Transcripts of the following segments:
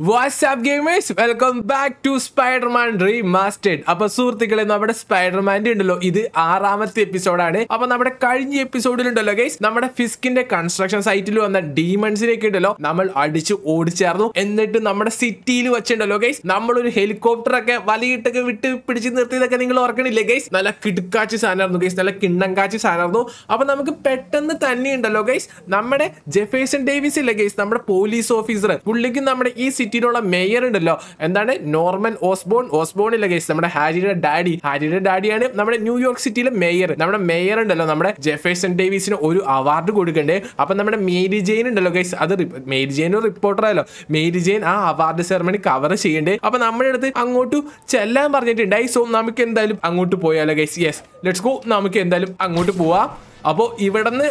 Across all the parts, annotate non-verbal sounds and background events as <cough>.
WhatsApp gamers welcome back to Spiderman remastered അപ്പൊ സുഹൃത്തുക്കളെ നമ്മുടെ സ്പൈഡർമാന്റെ ഉണ്ടല്ലോ ഇത് ആറാമത്തെ എപ്പിസോഡാണ് അപ്പൊ നമ്മുടെ കഴിഞ്ഞ എപ്പിസോഡിൽ ഉണ്ടല്ലോ ഗൈസ് നമ്മുടെ ഫിസ്കിന്റെ കൺസ്ട്രക്ഷൻ സൈറ്റിൽ വന്ന ഡീമൺസിനെയൊക്കെ ഉണ്ടല്ലോ നമ്മൾ അടിച്ച് ഓടിച്ചേർന്നു. എന്നിട്ട് നമ്മുടെ സിറ്റിയിൽ വെച്ചിട്ടുണ്ടല്ലോ ഗൈസ് നമ്മളൊരു ഹെലികോപ്റ്റർ ഒക്കെ വലിയിട്ടൊക്കെ വിട്ട് പിടിച്ച് നിർത്തിയതൊക്കെ നിങ്ങൾ ഓർക്കണില്ലേ ഗൈസ് നല്ല കിടുക്കാച്ചി സാധനമായിരുന്നു ഗൈസ് നല്ല കിണ്ണം കാച്ചി സാധനമായിരുന്നു. അപ്പൊ നമുക്ക് പെട്ടെന്ന് തന്നെ ഉണ്ടല്ലോ ഗൈസ് നമ്മുടെ ജെഫേസൺ ഡേവിസ് ഇല്ലേ ഗൈസ് നമ്മുടെ പോലീസ് ഓഫീസർ പുള്ളിക്ക് നമ്മുടെ ഈ സിറ്റിയിലുള്ള മേയർ ഉണ്ടല്ലോ. എന്താണ്? Norman Osborn. ഓസ്ബോൺ ഇല്ല കേസ് നമ്മുടെ ഹാരിയുടെ ഡാഡി. ഹാരിയുടെ ഡാഡിയാണ് നമ്മുടെ ന്യൂയോർക്ക് സിറ്റിയിലെ മേയർ നമ്മുടെ മേയർ ഉണ്ടല്ലോ. നമ്മുടെ ജെഫേഴ്സൺ ഡേവിസിന് ഒരു അവാർഡ് കൊടുക്കണ്ടേ. അപ്പൊ നമ്മുടെ മേരി ജെയിൻ ഉണ്ടല്ലോ ഗൈസ് അത് മേരി ജെയിൻ ഒരു റിപ്പോർട്ടർ ആയല്ലോ. മേരി ജെയിൻ ആ അവാർഡ് സെറമണി കവർ ചെയ്യണ്ടേ. അപ്പൊ നമ്മുടെ അടുത്ത് അങ്ങോട്ട് ചെല്ലാൻ പറഞ്ഞിട്ടുണ്ടായി. സോ നമുക്ക് എന്തായാലും അങ്ങോട്ട് പോയാലോ ഗൈസ് യെസ് ലെറ്റ്സ് ഗോ നമുക്ക് എന്തായാലും അങ്ങോട്ട് പോവാം. അപ്പോൾ ഇവിടുന്ന്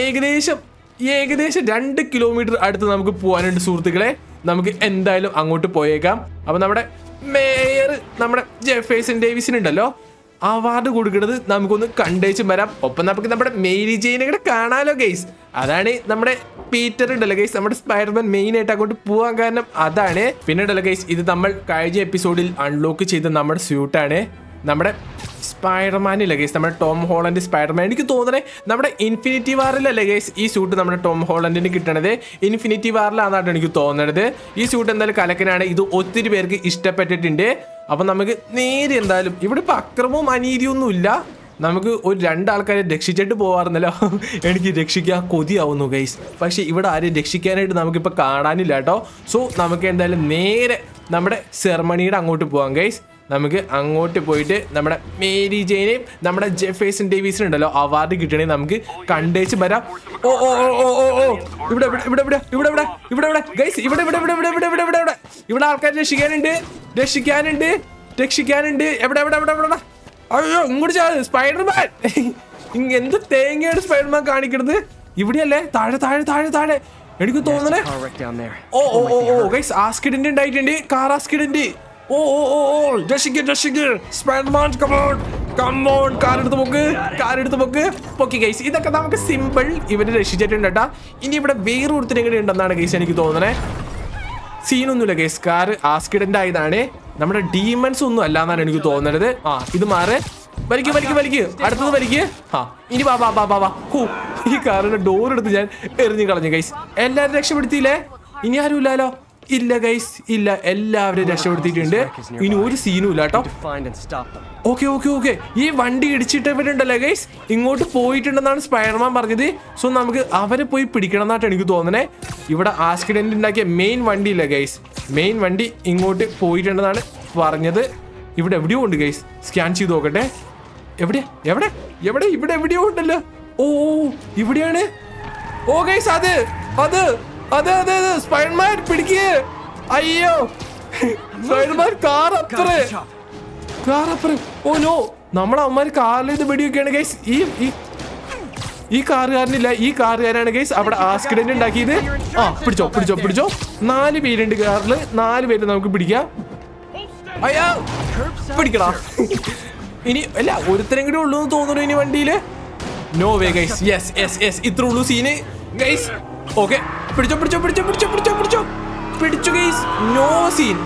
ഏകദേശം ഏകദേശം രണ്ട് കിലോമീറ്റർ അടുത്ത് നമുക്ക് പോകാനുണ്ട് സുഹൃത്തുക്കളെ. നമുക്ക് എന്തായാലും അങ്ങോട്ട് പോയേക്കാം. അപ്പൊ നമ്മുടെ മേയർ നമ്മുടെ ജെഫേസൻ ഡേവിസിൻ ഉണ്ടല്ലോ അവാർഡ് കൊടുക്കുന്നത് നമുക്കൊന്ന് കണ്ടേച്ചും വരാം. ഒപ്പം നമുക്ക് നമ്മുടെ മേരി ജെയിനെ കൂടെ കാണാലോ ഗെയ്സ് അതാണ് നമ്മുടെ പീറ്റർ ഉണ്ടല്ലോ ഗൈസ് നമ്മുടെ സ്പൈഡർമാൻ മെയിൻ ആയിട്ട് അങ്ങോട്ട് പോകാൻ കാരണം അതാണ്. പിന്നെ ഉണ്ടല്ലോ ഗൈസ് ഇത് നമ്മൾ കഴിഞ്ഞ എപ്പിസോഡിൽ അൺലോക്ക് ചെയ്ത നമ്മുടെ സ്യൂട്ടാണ് നമ്മുടെ സ്പൈഡർമാൻ ഇല്ല ഗൈസ് നമ്മുടെ ടോം ഹോളൻഡ് സ്പൈഡർമാൻ. എനിക്ക് തോന്നണേ നമ്മുടെ ഇൻഫിനിറ്റി വാറിലല്ലേ ഗൈസ് ഈ സൂട്ട് നമ്മുടെ ടോം ഹോളൻഡിന് കിട്ടണത്? ഇൻഫിനിറ്റി വാറിലാണെന്നാണ് എനിക്ക് തോന്നണത്. ഈ സൂട്ട് എന്തായാലും കലക്കനാണ്. ഇത് ഒത്തിരി പേർക്ക് ഇഷ്ടപ്പെട്ടിട്ടുണ്ട്. അപ്പം നമുക്ക് നേരെ എന്തായാലും ഇവിടെ ഇപ്പോൾ അക്രമവും അനീതിയൊന്നും ഇല്ല. നമുക്ക് ഒരു രണ്ടാൾക്കാരെ രക്ഷിച്ചിട്ട് പോകാറുന്നല്ലോ എനിക്ക് രക്ഷിക്കാൻ കൊതിയാവുന്നു ഗൈസ് പക്ഷേ ഇവിടെ ആരെയും രക്ഷിക്കാനായിട്ട് നമുക്കിപ്പോൾ കാണാനില്ല കേട്ടോ. സോ നമുക്ക് എന്തായാലും നേരെ നമ്മുടെ സെർമണിയുടെ അങ്ങോട്ട് പോകാം ഗൈസ് നമുക്ക് അങ്ങോട്ട് പോയിട്ട് നമ്മുടെ മേരി ജെയിനെയും നമ്മുടെ ജെഫേസൺ ഡേവീസിനും ഉണ്ടല്ലോ അവാർഡ് കിട്ടണേ നമുക്ക് കണ്ടേച്ച് വരാം ഓ ഓ ഓ ഓ ഓ ഓ ഇവിടെ ഇവിടെ ഇവിടെ ഇവിടെ ഇവിടെ ഇവിടെ ഇവിടെ ഗൈസ് ഇവിടെ ഇവിടെ ഇവിടെ ഇവിടെ ഇവിടെ ഇവിടെ ഇവിടെ ഇവിടെ ഇവിടെ ആൾക്കാർ രക്ഷിക്കാനുണ്ട് രക്ഷിക്കാനുണ്ട് രക്ഷിക്കാനുണ്ട് എവിടെ എവിടെ എവിടെ എവിടെ? അയ്യോ ഇങ്ങോട്ട് ചാ സ്പൈഡർമാൻ ഇങ്ങ എന്ത് തേങ്ങയാണ് സ്പൈഡർമാൻ കാണിക്കുന്നത് ഇവിടെയല്ലേ താഴെ താഴെ താഴെ താഴെ എനിക്ക് തോന്നണേ ഓ ഓ ഓ ഗൈസ് ആസ്കിഡിന്റെ ഉണ്ടായിട്ടുണ്ട് കാർ ആസ്കിഡന്റ് ഓ ഓ ഓ രക്ഷിക്ക് രക്ഷിക്ക്. സ്പൈഡർമാൻ കമോൺ കാർ എടുത്ത് പോക്ക് കാർ എടുത്ത് പോക്ക്. പൊക്കി ഗൈസ് ഇതൊക്കെ നമുക്ക് സിമ്പിൾ ഇവർ രക്ഷിച്ചിട്ടുണ്ട് കേട്ടാ. ഇനി ഇവിടെ വേറെ ഒരുത്തിനും കൂടി ഉണ്ടെന്നാണ് ഗൈസ് എനിക്ക് തോന്നണേ. സീനൊന്നുമില്ല ഗൈസ് കാർ ആസ്കിഡന്റ് ആയതാണ്. നമ്മുടെ ഡീമൻസ് ഒന്നും അല്ല എന്നാണ് എനിക്ക് തോന്നുന്നത് ആ ഇത് മാറ്. വലിക്ക് വലിക്ക് വലിക്ക്. അടുത്തത് വലിക്ക്. ആ ഇനി വാ വാ വാ വാ ഹൂ ഈ കാറിന്റെ ഡോർ എടുത്ത് ഞാൻ എറിഞ്ഞു കളഞ്ഞു ഗൈസ് എല്ലാരും രക്ഷപ്പെടുത്തിയില്ലേ? ഇനി ആരും ഇല്ലല്ലോ ഇല്ല ഗൈസ് ഇല്ല എല്ലാവരും രക്ഷപ്പെടുത്തിയിട്ടുണ്ട്. ഇനി ഒരു സീനും ഇല്ല കേട്ടോ. ഓക്കെ ഓക്കെ ഓക്കെ ഈ വണ്ടി ഇടിച്ചിട്ടവരുണ്ടല്ലോ ഗൈസ് ഇങ്ങോട്ട് പോയിട്ടുണ്ടെന്നാണ് സ്പൈഡർമാൻ പറഞ്ഞത്. സോ നമുക്ക് അവരെ പോയി പിടിക്കണം എന്നായിട്ട് എനിക്ക് തോന്നണേ. ഇവിടെ ആക്സിഡന്റ് ഉണ്ടാക്കിയ മെയിൻ വണ്ടി ഇല്ല ഗൈസ് മെയിൻ വണ്ടി ഇങ്ങോട്ട് പോയിട്ടുണ്ടെന്നാണ് പറഞ്ഞത്. ഇവിടെ എവിടെയോ ഉണ്ട് ഗൈസ് സ്കാൻ ചെയ്ത് നോക്കട്ടെ. എവിടെ എവിടെ? എവിടെ? ഇവിടെ എവിടെയോ ഉണ്ടല്ലോ. ഓ, ഇവിടെയാണ്. ഓ ഗൈസ് അത് അത്. അതെ അതെ അതെ. സ്പൈഡർമാൻ പിടിക്ക്. അയ്യോ. സ്പൈഡർമാൻ കാർ അത്രേ അത്ര ഓ നോ. നമ്മളെ അമ്മമാര് കാറിൽ ഇത് വെടിയൊക്കെയാണ് ഗൈസ് ഈ ഈ- ഈ കാറുകാരനില്ല ഈ കാറുകാരാണ് ഗൈസ് അവിടെ ആക്സിഡന്റ് ഉണ്ടാക്കിയത്. ആ പിടിച്ചോ പിടിച്ചോ പിടിച്ചോ. നാല് പേരുണ്ട് കാറിൽ നാല് പേര് നമുക്ക് പിടിക്കാം. അയ്യാ. പിടിക്കടാ. ഇനി അല്ല ഒരുത്തരം കൂടി ഉള്ളൂ എന്ന് തോന്നുന്നു ഇനി വണ്ടിയിൽ. No way guys yes yes yes ഇത്ര ഉള്ളൂ സീന് ഗൈസ് ഓക്കെ പിടിച്ചോ പിടിച്ചോ പിടിച്ചോ പിടിച്ചോ പിടിച്ചോ പിടിച്ചോ. പിടിച്ചു guys no scene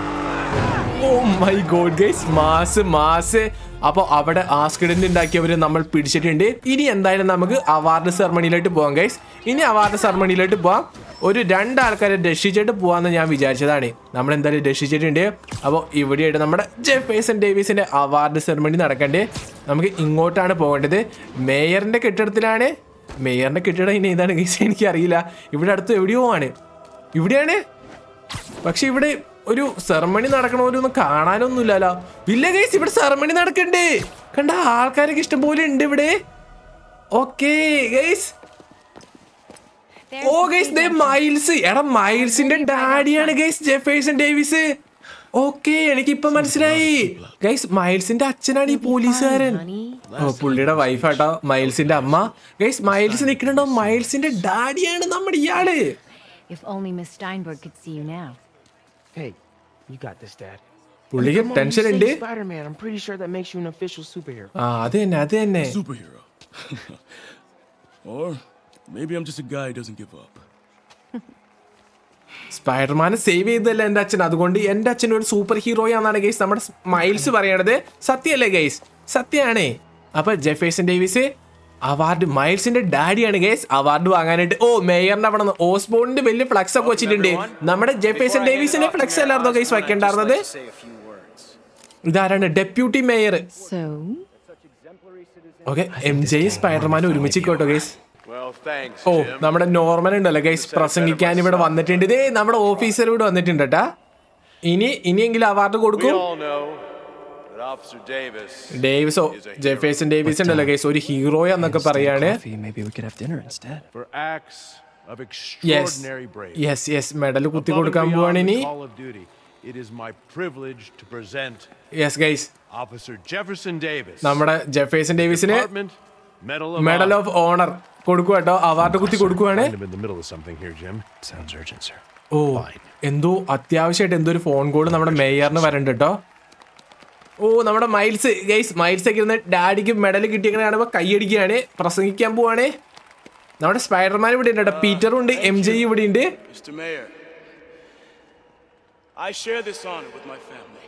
oh my god guys mass mass. അപ്പോൾ അവിടെ ആസ്കിഡന്റ് ഉണ്ടാക്കിയവര് നമ്മൾ പിടിച്ചിട്ടുണ്ട്. ഇനി എന്തായാലും നമുക്ക് അവാർഡ് സെറമണിയിലോട്ട് പോവാം ഗൈസ് ഇനി അവാർഡ് സെറമണിയിലോട്ട് പോവാം. ഒരു രണ്ടാൾക്കാരെ രക്ഷിച്ചിട്ട് പോവാന്ന് ഞാൻ വിചാരിച്ചതാണ്. നമ്മൾ എന്തായാലും രക്ഷിച്ചിട്ടുണ്ട്. അപ്പോൾ ഇവിടെയായിട്ട് നമ്മുടെ ജെഫേസൺ ഡേവിസിന്റെ അവാർഡ് സെറമണി നടക്കണ്ടേ. നമുക്ക് ഇങ്ങോട്ടാണ് പോകേണ്ടത്. മേയറിന്റെ കെട്ടിടത്തിലാണ്. മേയറിന്റെ കെട്ടിടം ഇനി ഏതാണ് ഗൈസ് എനിക്കറിയില്ല. ഇവിടെ അടുത്ത് എവിടെയോ ആണ്. ഇവിടെയാണ്. പക്ഷെ ഇവിടെ ഒരു സെറമണി നടക്കണവരൊന്നും കാണാനൊന്നുമില്ലല്ലോ. ഇല്ല ഗൈസ് ഇവിടെ സെറമണി നടക്കണ്ടേ. കണ്ട ആൾക്കാരൊക്കെ ഇഷ്ടം പോലെ ഉണ്ട് ഇവിടെ. ഓക്കേ ഗൈസ് ഓ ഗൈസ് ദേ മൈൽസ്. എടാ മൈൽസിന്റെ ഡാഡിയാണ് ഗൈസ് ജെഫേഴ്സൺ ഡേവിസ് ഓക്കെ എനിക്കിപ്പൊ മനസ്സിലായി. ഗൈസ് മൈൽസിന്റെ അച്ഛനാണ് ഈ പോലീസുകാരൻ. പുള്ളിയുടെ ആട്ടോ മൈൽസിന്റെ അമ്മ. ഗൈസ് മൈൽസ് നിൽക്കണുണ്ടോ മൈൽസിന്റെ ഡാഡിയാണ് നമ്മുടെ ഇയാൾ. പുള്ളിക്ക് ടെൻഷൻ ഉണ്ട്. ആ അത് തന്നെ അത് തന്നെ. <laughs> Or maybe I'm just a guy who doesn't give up. സ്പൈഡർമാനെ സേവ് ചെയ്തല്ല എന്റെ അച്ഛൻ? അതുകൊണ്ട് എന്റെ അച്ഛൻ ഒരു സൂപ്പർ ഹീറോയാണെന്നാണ് ഗൈസ് നമ്മുടെ മൈൽസ് പറയണത്. സത്യല്ലേ ഗൈസ് സത്യാണേ. അപ്പൊ ജെഫേസൺ ഡേവിസ് അവാർഡ് മൈൽസിന്റെ ഡാഡിയാണ് ഗൈസ് അവാർഡ് വാങ്ങാനായിട്ട്. ഓ മേയറിന്റെ അവിടെ നിന്ന് ഓസ്ബോണിന്റെ വലിയ ഫ്ലക്സ് ഒക്കെ വെച്ചിട്ടുണ്ട്. നമ്മുടെ ജെഫേസൺ ഡേവിസിന്റെ ഫ്ലക്സ് അല്ലായിരുന്നോ ഗൈസ് വെക്കേണ്ടായിരുന്നത്. ഇതാരാണ്? Deputy mayor okay M J Spiderman ഒരുമിച്ച് കേട്ടോ ഗൈസ് ഓ നമ്മുടെ നോർമൽ ഉണ്ടല്ലോ ഗൈസ് പ്രസംഗിക്കാൻ ഇവിടെ വന്നിട്ടുണ്ട്. ഇതേ നമ്മുടെ ഓഫീസർ ഇവിടെ വന്നിട്ടുണ്ട് ഇനി ഇനിയെങ്കിലും അവാർഡ് കൊടുക്കും. ഡേവിസോ ജെഫേസ് ഡേവിസ് ഉണ്ടല്ലോ ഗൈസ് ഒരു ഹീറോ എന്നൊക്കെ പറയാണ്. മെഡൽ കുത്തി കൊടുക്കാൻ പോവാണ് ഇനി. നമ്മുടെ ജെഫേസ് ഡേവിസിന് മെഡൽ ഓഫ് ഓണർ കൊടുക്കുക കേട്ടോ. അവാർഡ് കുത്തി കൊടുക്കുവാണ്. ഓ എന്തോ അത്യാവശ്യമായിട്ട് എന്തോ ഒരു ഫോൺ കോൾ നമ്മുടെ മേയറിന് വരണ്ട് കേട്ടോ. ഓ നമ്മുടെ മൈൽസ് ഗൈസ് മൈൽസ് ഒക്കെ ഇരുന്ന് ഡാഡിക്ക് മെഡൽ കിട്ടിയെങ്ങനെ കാണുമ്പോൾ കൈയടിക്കുകയാണ് പ്രസംഗിക്കാൻ പോവാണ്. നമ്മുടെ സ്പൈഡർമാൻ ഇവിടെ ഉണ്ട് കേട്ടോ. പീറ്ററും ഉണ്ട് എം ജെ ഇവിടെ ഉണ്ട്. I share this honor with my family.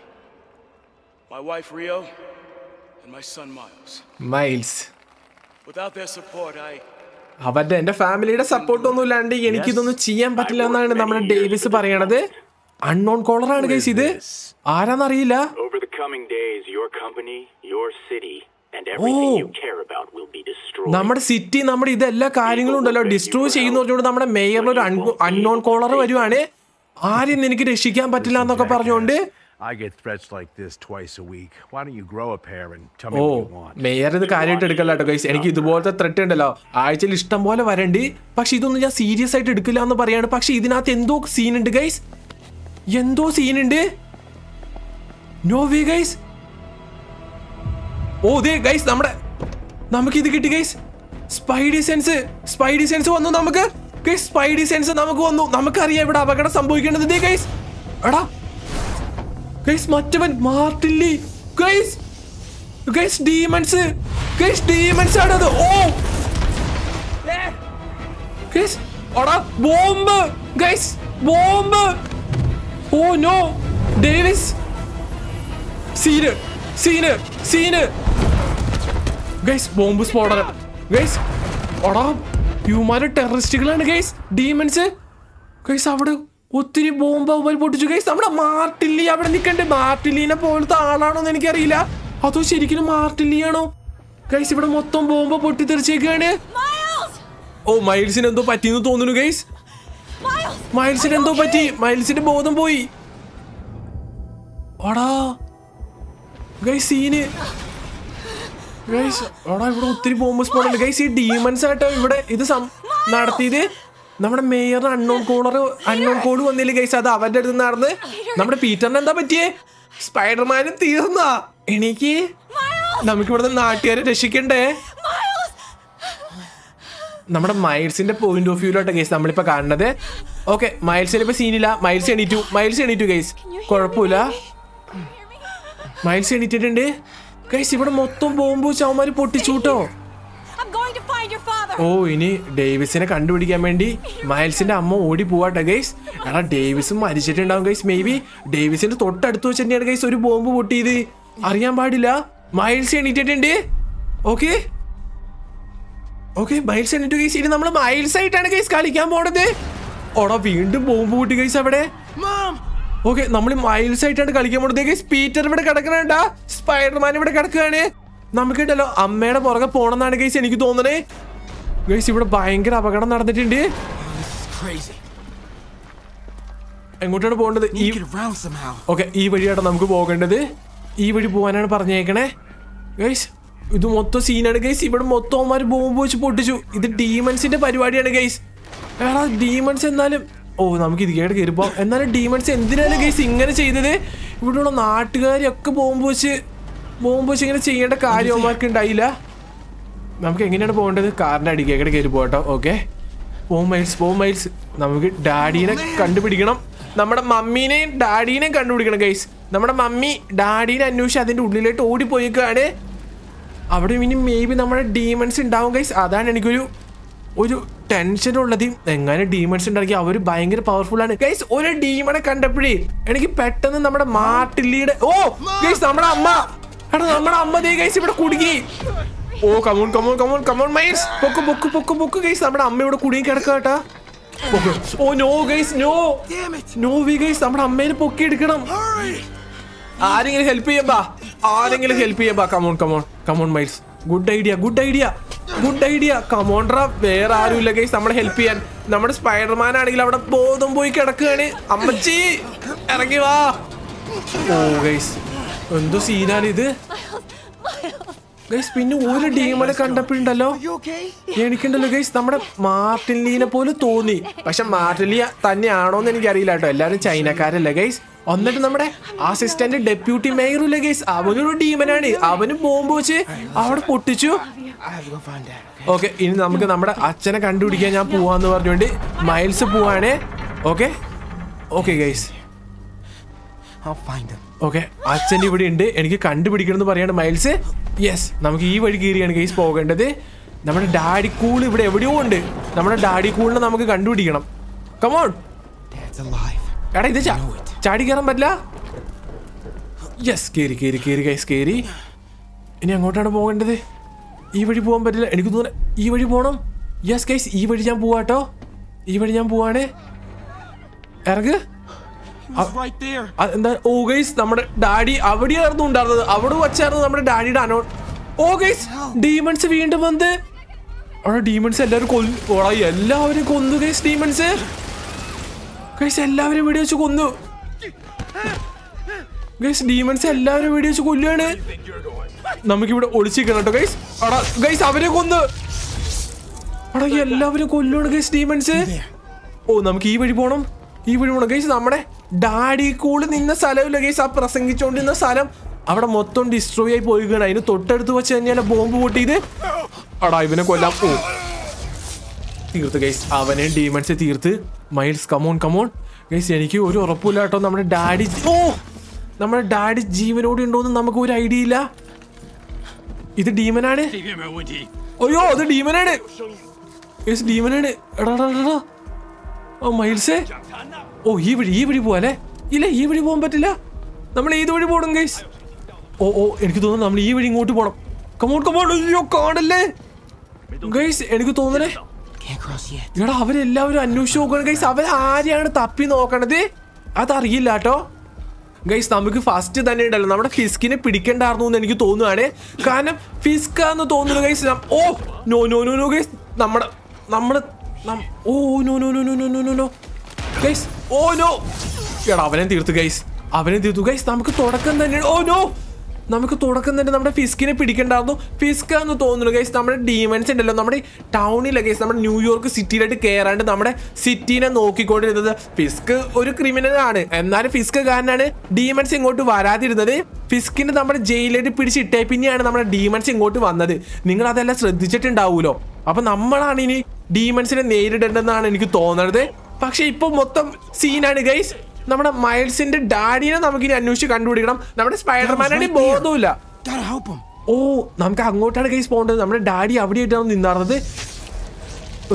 My wife Rio and my son Miles. Miles. അവരുടെ എന്റെ ഫാമിലിയുടെ സപ്പോർട്ട് ഒന്നും ഇല്ലാണ്ട് എനിക്കിതൊന്നും ചെയ്യാൻ പറ്റില്ല എന്നാണ് നമ്മുടെ ഡേവിസ് പറയണത്. അൺനോൺ കോളർ ആണ് ഗൈസ് ഇത്. ആരാന്നറിയില്ല? Oh. നമ്മുടെ സിറ്റി നമ്മുടെ ഇതെല്ലാ കാര്യങ്ങളും ഉണ്ടല്ലോ. ഡിസ്ട്രോയ് ചെയ്യുന്ന പറഞ്ഞുകൊണ്ട് നമ്മുടെ മേയറിന് ഒരു അൺനോൺ കോളർ വരുവാണ്. ആരെയും എനിക്ക് രക്ഷിക്കാൻ പറ്റില്ല എന്നൊക്കെ പറഞ്ഞുകൊണ്ട് I get threats like this twice a week. Why don't you grow a pair and tell me what you want? Mayor ഇത് കാര്യമായിട്ട് എടുക്കല്ല കേട്ടോ ഗൈസ് എനിക്ക് ഇതുപോലത്തെ ത്രെറ്റ് ഉണ്ടല്ലോ. ആഴ്ചയിൽ ഇഷ്ടം പോലെ വരണ്ട് പക്ഷെ ഇതൊന്നും ഞാൻ സീരിയസ് ആയിട്ട് എടുക്കില്ല എന്ന് പറയാണ്. പക്ഷെ ഇതിനകത്ത് എന്തോ സീൻ ഉണ്ട് ഗൈസ് എന്തോ സീൻ ഉണ്ട്. നോ വേ ഗൈസ് ഓ ദേ ഗൈസ് നമ്മുടെ നമുക്ക് ഇത് കിട്ടി guys Spidey sense Spidey sense വന്നു നമുക്ക്. ഗൈസ് സ്പൈഡി സെൻസ് നമുക്ക് വന്നു. നമുക്കറിയാം ഇവിടെ അപകടം സംഭവിക്കേണ്ടത് ദേ ഗൈസ് എടാ ഗൈസ് മറ്റവൻ മാർട്ടില്ലി. Guys guys demons guys demons അത് ഓ. ഗൈസ് അടാ bomb. Guys bomb. Oh no. Davis scene scene scene. Guys bomb സ്ഫോടനം ഗൈസ് അടാ ഹ്യൂമാന ടെററിസ്റ്റുകളാണ് ഗൈസ് ഡീമൺസ് ഗൈസ് അവിടെ ഒത്തിരി ബോംബ് അവർ പൊട്ടിച്ചു. ഗൈസ് നമ്മുടെ മാർട്ടില്ലി അവിടെ നിൽക്കണ്ടേ മാർട്ടില്ലിനെ പോലത്തെ ആളാണോ എന്ന് എനിക്കറിയില്ല. അതോ ശരിക്കും മാർട്ടില്ലിയാണോ? ഗൈസ് ഇവിടെ മൊത്തം ബോംബ് പൊട്ടിത്തെറിച്ചേക്കാണ്. ഓ മൈൽസിന് എന്തോ പറ്റിയെന്ന് തോന്നുന്നു ഗൈസ് മൈൽസിന് എന്തോ പറ്റി. മൈൽസിന്റെ ബോധം പോയി. ഓടാ ഗൈസ് സീന്. ഗൈസ് എടാ ഇവിടെ ഒത്തിരി ബോംബ് സ്പോട്ടുണ്ട് ഗൈസ് ഈ ഡീമൻസ് ആയിട്ടോ ഇവിടെ ഇത് നടത്തിയത്. നമ്മുടെ mayor unknown caller unknown code വന്നില്ല ഗൈസ് അത് അവന്റെ അടുത്ത് നടന്ന് നമ്മുടെ പീറ്ററിന് എന്താ പറ്റിയേ? സ്പൈഡർമാനും തീർന്നാ. എനിക്ക് നമുക്ക് ഇവിടുന്ന് നാട്ടുകാരെ രക്ഷിക്കണ്ടേ? നമ്മുടെ മൈൽസിന്റെ പോയിന്റ് ഓഫ് വ്യൂലോട്ടെ ഗൈസ് നമ്മളിപ്പോ കാണുന്നത്. ഓക്കെ മൈൽസിന് ഇപ്പൊ സീനില്ല മൈൽസ് എണീറ്റു. മൈൽസ് എണീറ്റു ഗൈസ് കുഴപ്പമില്ല. മൈൽസ് എണീറ്റിട്ടുണ്ട്. ഗൈസ് ഇവിടെ മൊത്തം ബോംബു ചവന്മാര് അവന്മാര് ഓ ഇനി ഡേവിസിനെ കണ്ടുപിടിക്കാൻ വേണ്ടി മൈൽസിന്റെ അമ്മ ഓടി പോവാട്ടെ ഗൈസ്. എടാ ഡേവിസും മരിച്ചിട്ടുണ്ടാവും ഗൈസ് മേ ബി ഡേവിസിന്റെ തൊട്ടടുത്ത് വെച്ച് തന്നെയാണ് ഗൈസ് ഒരു ബോംബ് പൊട്ടിയത്. അറിയാൻ പാടില്ല. മൈൽസ് എണീറ്റിട്ടുണ്ട്. ഓക്കെ ഓക്കെ മൈൽസ് എണീറ്റു ഗൈസ്. ഇനി നമ്മൾ മൈൽസ് ആയിട്ടാണ് ഗൈസ് കളിക്കാൻ പോണത്. ഓടാ വീണ്ടും ബോംബ് പൊട്ടി ഗൈസ് അവിടെ. ഓക്കെ നമ്മൾ മൈൽസ് ആയിട്ടാണ് കളിക്കാൻ പോണത്. ഗൈസ് പീറ്റർ ഇവിടെ കിടക്കണണ്ട സ്പൈഡർമാൻ ഇവിടെ കിടക്കുകയാണ്. നമുക്കിട്ടല്ലോ അമ്മയുടെ പുറകെ പോണെന്നാണ് ഗൈസ് എനിക്ക് തോന്നണേ. ഗൈസ് ഇവിടെ ഭയങ്കര അപകടം നടന്നിട്ടുണ്ട്. Crazy. എങ്ങോട്ടാണ് പോകേണ്ടത്? ഈ. ഓക്കെ ഈ വഴിയാണ് നമുക്ക് പോകേണ്ടത്. ഈ വഴി പോകാനാണ് പറഞ്ഞേക്കണേ. ഗൈസ് ഇത് മൊത്തം സീനാണ്. ഗൈസ് ഇവിടെ മൊത്തം അവന്മാർ ബോംബ് വെച്ച് പൊട്ടിച്ചു. ഇത് ഡീമൺസിന്റെ പരിപാടിയാണ് ഗൈസ്. എടാ ഡീമൺസ് എന്നാലും ഓ നമുക്ക് ഇതിക്കേട് കയറിപ്പോ എന്നാലും ഡീമൺസ് എന്തിനാണ് ഗൈസ് ഇങ്ങനെ ചെയ്തത്? ഇവിടെയുള്ള നാട്ടുകാരൊക്കെ ബോംബ് വെച്ച് ബോംബ് വെച്ച് ഇങ്ങനെ ചെയ്യേണ്ട കാര്യം അവന്മാർക്ക് ഉണ്ടായില്ല. നമുക്ക് എങ്ങനെയാണ് പോകേണ്ടത്? കാറിന്റെ അടിക്കേക്കടെ കയറി പോകട്ടോ ഓക്കെ പോ മൈൽസ് പോ മൈൽസ് നമുക്ക് ഡാഡീനെ കണ്ടുപിടിക്കണം. നമ്മുടെ മമ്മീനെയും ഡാഡീനെയും കണ്ടുപിടിക്കണം ഗൈസ് നമ്മുടെ മമ്മി ഡാഡീനെ അന്വേഷിച്ച് അതിന്റെ ഉള്ളിലോട്ട് ഓടിപ്പോയിക്കാണ് അവിടെ ഇനി മേ ബി നമ്മുടെ ഡീമൺസ് ഉണ്ടാവും ഗൈസ് അതാണ് എനിക്കൊരു ഒരു ടെൻഷൻ ഉള്ളത്. എങ്ങനെ ഡീമൺസ് ഉണ്ടാക്കി? അവർ ഭയങ്കര പവർഫുൾ ആണ്. ഗൈസ് ഒരു ഡീമണെ കണ്ടപ്പോഴേ എനിക്ക് പെട്ടെന്ന് നമ്മുടെ മാട്ടില്ലിയുടെ ഓ ഗൈസ് നമ്മുടെ അമ്മ. എടാ നമ്മുടെ അമ്മ ദേ ഗൈസ് ഇവിടെ കുടുങ്ങി. ഓ come on come on come on come on Miles പൊക്ക് പൊക്ക് പൊക്ക് പൊക്ക് ഗൈസ് നമ്മുടെ അമ്മ ഇവിടെ കുടുങ്ങി കിടക്കുക കേട്ടാ. Oh no guys no no വി ഗൈസ് നമ്മുടെ അമ്മേനെ പൊക്കി എടുക്കണം. ആരെങ്കിലും ഹെൽപ്പ് ചെയ്യാമ്പാ ആരെങ്കിലും help ചെയ്യാമ്പാ come on come on come on Miles good idea good idea good idea കമോൺട്ര വേറെ ആരുമില്ല ഗൈസ് നമ്മളെ ഹെൽപ്പ് ചെയ്യാൻ. നമ്മുടെ സ്പൈഡർമാൻ ആണെങ്കിൽ അവിടെ ബോധം പോയി കിടക്കുകയാണ്. അമ്മച്ചി ഇറങ്ങി വാ. ഓ ഗൈസ് എന്തോ സീനാണ് ഇത് ഗൈസ് പിന്നെ ഒരു ഡീമനെ കണ്ടപ്പോഴുണ്ടല്ലോ എനിക്കുണ്ടല്ലോ ഗൈസ് നമ്മുടെ മാർട്ടിൻ ലീനെ പോലെ തോന്നി. പക്ഷെ മാർട്ടിൻ ലീ തന്നെയാണോന്ന് എനിക്കറിയില്ല കേട്ടോ. എല്ലാവരും ചൈനക്കാരല്ലേ ഗൈസ് എന്നിട്ട് നമ്മുടെ അസിസ്റ്റന്റ് ഡെപ്യൂട്ടി മേയറും ഗൈസ് അവനൊരു ഡീമനാണ് അവന് ബോംബ് വെച്ച് അവിടെ പൊട്ടിച്ചു. ഓക്കെ ഇനി നമുക്ക് നമ്മുടെ അച്ഛനെ കണ്ടുപിടിക്കാൻ ഞാൻ പോവാന്ന് പറഞ്ഞുകൊണ്ട് മൈൽസ് പോവാണ്. Okay okay guys. ഓക്കെ അച്ഛൻ ഇവിടെ ഉണ്ട്. എനിക്ക് കണ്ടുപിടിക്കണം എന്ന് പറയാണ് മൈൽസ്. യെസ് നമുക്ക് ഈ വഴി കയറിയാണ് കേസ് പോകേണ്ടത്. നമ്മുടെ ഡാഡി കൂൾ ഇവിടെ എവിടെയോ ഉണ്ട്. നമ്മുടെ ഡാഡി കൂളിനെ നമുക്ക് കണ്ടുപിടിക്കണം. കമോൺ. എടാ ഇത് ചാടി കയറാൻ പറ്റില്ല? യെസ് കയറി കയറി കയറി കൈസ് കയറി ഇനി അങ്ങോട്ടാണ് പോകേണ്ടത്. ഈ വഴി പോകാൻ പറ്റില്ല. എനിക്ക് തോന്നുന്നു ഈ വഴി പോകണം യെസ് കൈസ് ഈ വഴി ഞാൻ പോവാട്ടോ ഈ വഴി ഞാൻ പോവാണ്. ഇറങ്ങ്. എന്താ ഓ ഗൈസ് നമ്മുടെ ഡാഡി അവിടെയായിരുന്നു ഉണ്ടായിരുന്നത്. അവിടെ വച്ചായിരുന്നു നമ്മുടെ ഡാഡിയുടെ അനോ ഓ ഗൈസ് ഡീമൺസ് വീണ്ടും വന്ന്. അവിടെ ഡീമൺസ് എല്ലാവരും കൊല്ലു എല്ലാവരും കൊന്നു ഗൈസ് ഡീമൺസ്. ഗൈസ് എല്ലാവരും വീഡിയോ വെച്ച് കൊന്നു. ഗൈസ് ഡീമൺസ് എല്ലാവരും വീഡിയോ വെച്ച് കൊല്ലുകയാണ് നമുക്കിവിടെ ഒളിച്ചിരിക്കണം കേട്ടോ ഗൈസ്. അടാ ഗൈസ് അവരെ കൊന്ന്. അടാ എല്ലാവരും കൊല്ലുകയാണ് ഗൈസ് ഡീമൺസ്. ഓ നമുക്ക് ഈ വഴി പോണം. ഈ വഴി പോണം ഗൈസ് നമ്മുടെ ഡാഡി കൂൾ നിന്ന സ്ഥലമില്ല. ഗൈസ് ആ പ്രസംഗിച്ചുകൊണ്ടിരുന്ന സ്ഥലം അവിടെ മൊത്തം ഡിസ്ട്രോയ് ആയി പോയിക്കാണ്. അതിന് തൊട്ടടുത്ത് വെച്ച് കഴിഞ്ഞാൽ ബോംബ് പൊട്ടിയത്. അടാ ഇവനെ കൊല്ലാൻ ഓ. തീർത്ത് ഗൈസ് അവനെ ഡീമൺസ് തീർത്ത്. മൈൽസ് കമോൺ കമോൺ ഗൈസ് എനിക്ക് ഒരു ഉറപ്പില്ല കേട്ടോ. നമ്മുടെ ഡാഡി ഓ! നമ്മുടെ ഡാഡി ജീവനോട് ഉണ്ടോന്ന് നമുക്ക് ഒരു ഐഡിയ ഇല്ല. ഇത് ഡീമനാണ് അയ്യോ അത് ഡീമനാണ് ഗൈസ് ഡീമനാണ് എടാ എടാ, എടാ, എടാ. ഓ മൈൽസേ ഓ ഈ വഴി ഈ വഴി പോവാല്ലേ? ഇല്ല ഈ വഴി പോകാൻ പറ്റില്ല. നമ്മൾ ഏത് വഴി പോകണം ഗൈസ്? ഓ ഓ എനിക്ക് തോന്നുന്നു നമ്മൾ ഈ വഴി ഇങ്ങോട്ട് പോകണം കമോൺ കമോൺ അയ്യോ കാണല്ലേ ഗൈസ് എനിക്ക് തോന്നണേ എടാ അവരെല്ലാവരും അന്വേഷിച്ച് നോക്കണം ഗൈസ് അവർ ആരെയാണ് തപ്പി നോക്കണത്? അതറിയില്ല കേട്ടോ. ഗൈസ് നമുക്ക് ഫസ്റ്റ് തന്നെ ഉണ്ടല്ലോ. നമ്മുടെ ഫിസ്കിനെ പിടിക്കണ്ടായിരുന്നു എന്ന് എനിക്ക് തോന്നുവാണ്. കാരണം ഫിസ്ക എന്ന് തോന്നുന്നു guys oh no no no no guys നമ്മുടെ നമ്മുടെ നം- ഓ no no no no no no no. No guys oh no. എടാ അവനെ തീർത്തു ഗൈസ് അവനെ തീർത്തു ഗൈസ് നമുക്ക് തുടക്കം തന്നെ ഓ നോ. നമുക്ക് തുടക്കം തന്നെ നമ്മുടെ ഫിസ്കിനെ പിടിക്കണ്ടായിരുന്നു. ഫിസ്ക് എന്ന് തോന്നുന്നു ഗൈസ് നമ്മുടെ ഡീമൻസ് ഉണ്ടല്ലോ. നമ്മുടെ ടൗണിലെ ഗൈസ് നമ്മുടെ ന്യൂയോർക്ക് സിറ്റിയിലായിട്ട് കയറാണ്ട് നമ്മുടെ സിറ്റീനെ നോക്കിക്കൊണ്ടിരുന്നത്. ഫിസ്ക് ഒരു ക്രിമിനൽ ആണ്. എന്നാലും ഫിസ്ക് കാരനാണ് ഡീമൻസ് ഇങ്ങോട്ട് വരാതിരുന്നത്. ഫിസ്കിനെ നമ്മുടെ ജയിലിലേക്ക് പിടിച്ചിട്ടേ പിന്നെയാണ് നമ്മുടെ ഡീമൻസ് ഇങ്ങോട്ട് വന്നത്. നിങ്ങൾ അതെല്ലാം ശ്രദ്ധിച്ചിട്ടുണ്ടാവൂലോ? അപ്പൊ നമ്മളാണ് ഇനി ഡീമൻസിനെ നേരിടേണ്ടതെന്നാണ് എനിക്ക് തോന്നുന്നത് പക്ഷെ ഇപ്പൊ മൊത്തം സീനാണ് ഗൈസ് നമ്മുടെ മൈൽസിന്റെ ഡാഡിനെ നമുക്കിനി അന്വേഷിച്ച് കണ്ടുപിടിക്കണം. നമ്മുടെ സ്പൈഡർമാനാണെങ്കിൽ ബോധമില്ല ഓ നമുക്ക് അങ്ങോട്ടാണ് ഗൈസ് പോകേണ്ടത്. നമ്മുടെ ഡാഡി അവിടെ അവിടെയായിട്ടാണ് നിന്നാർന്നത്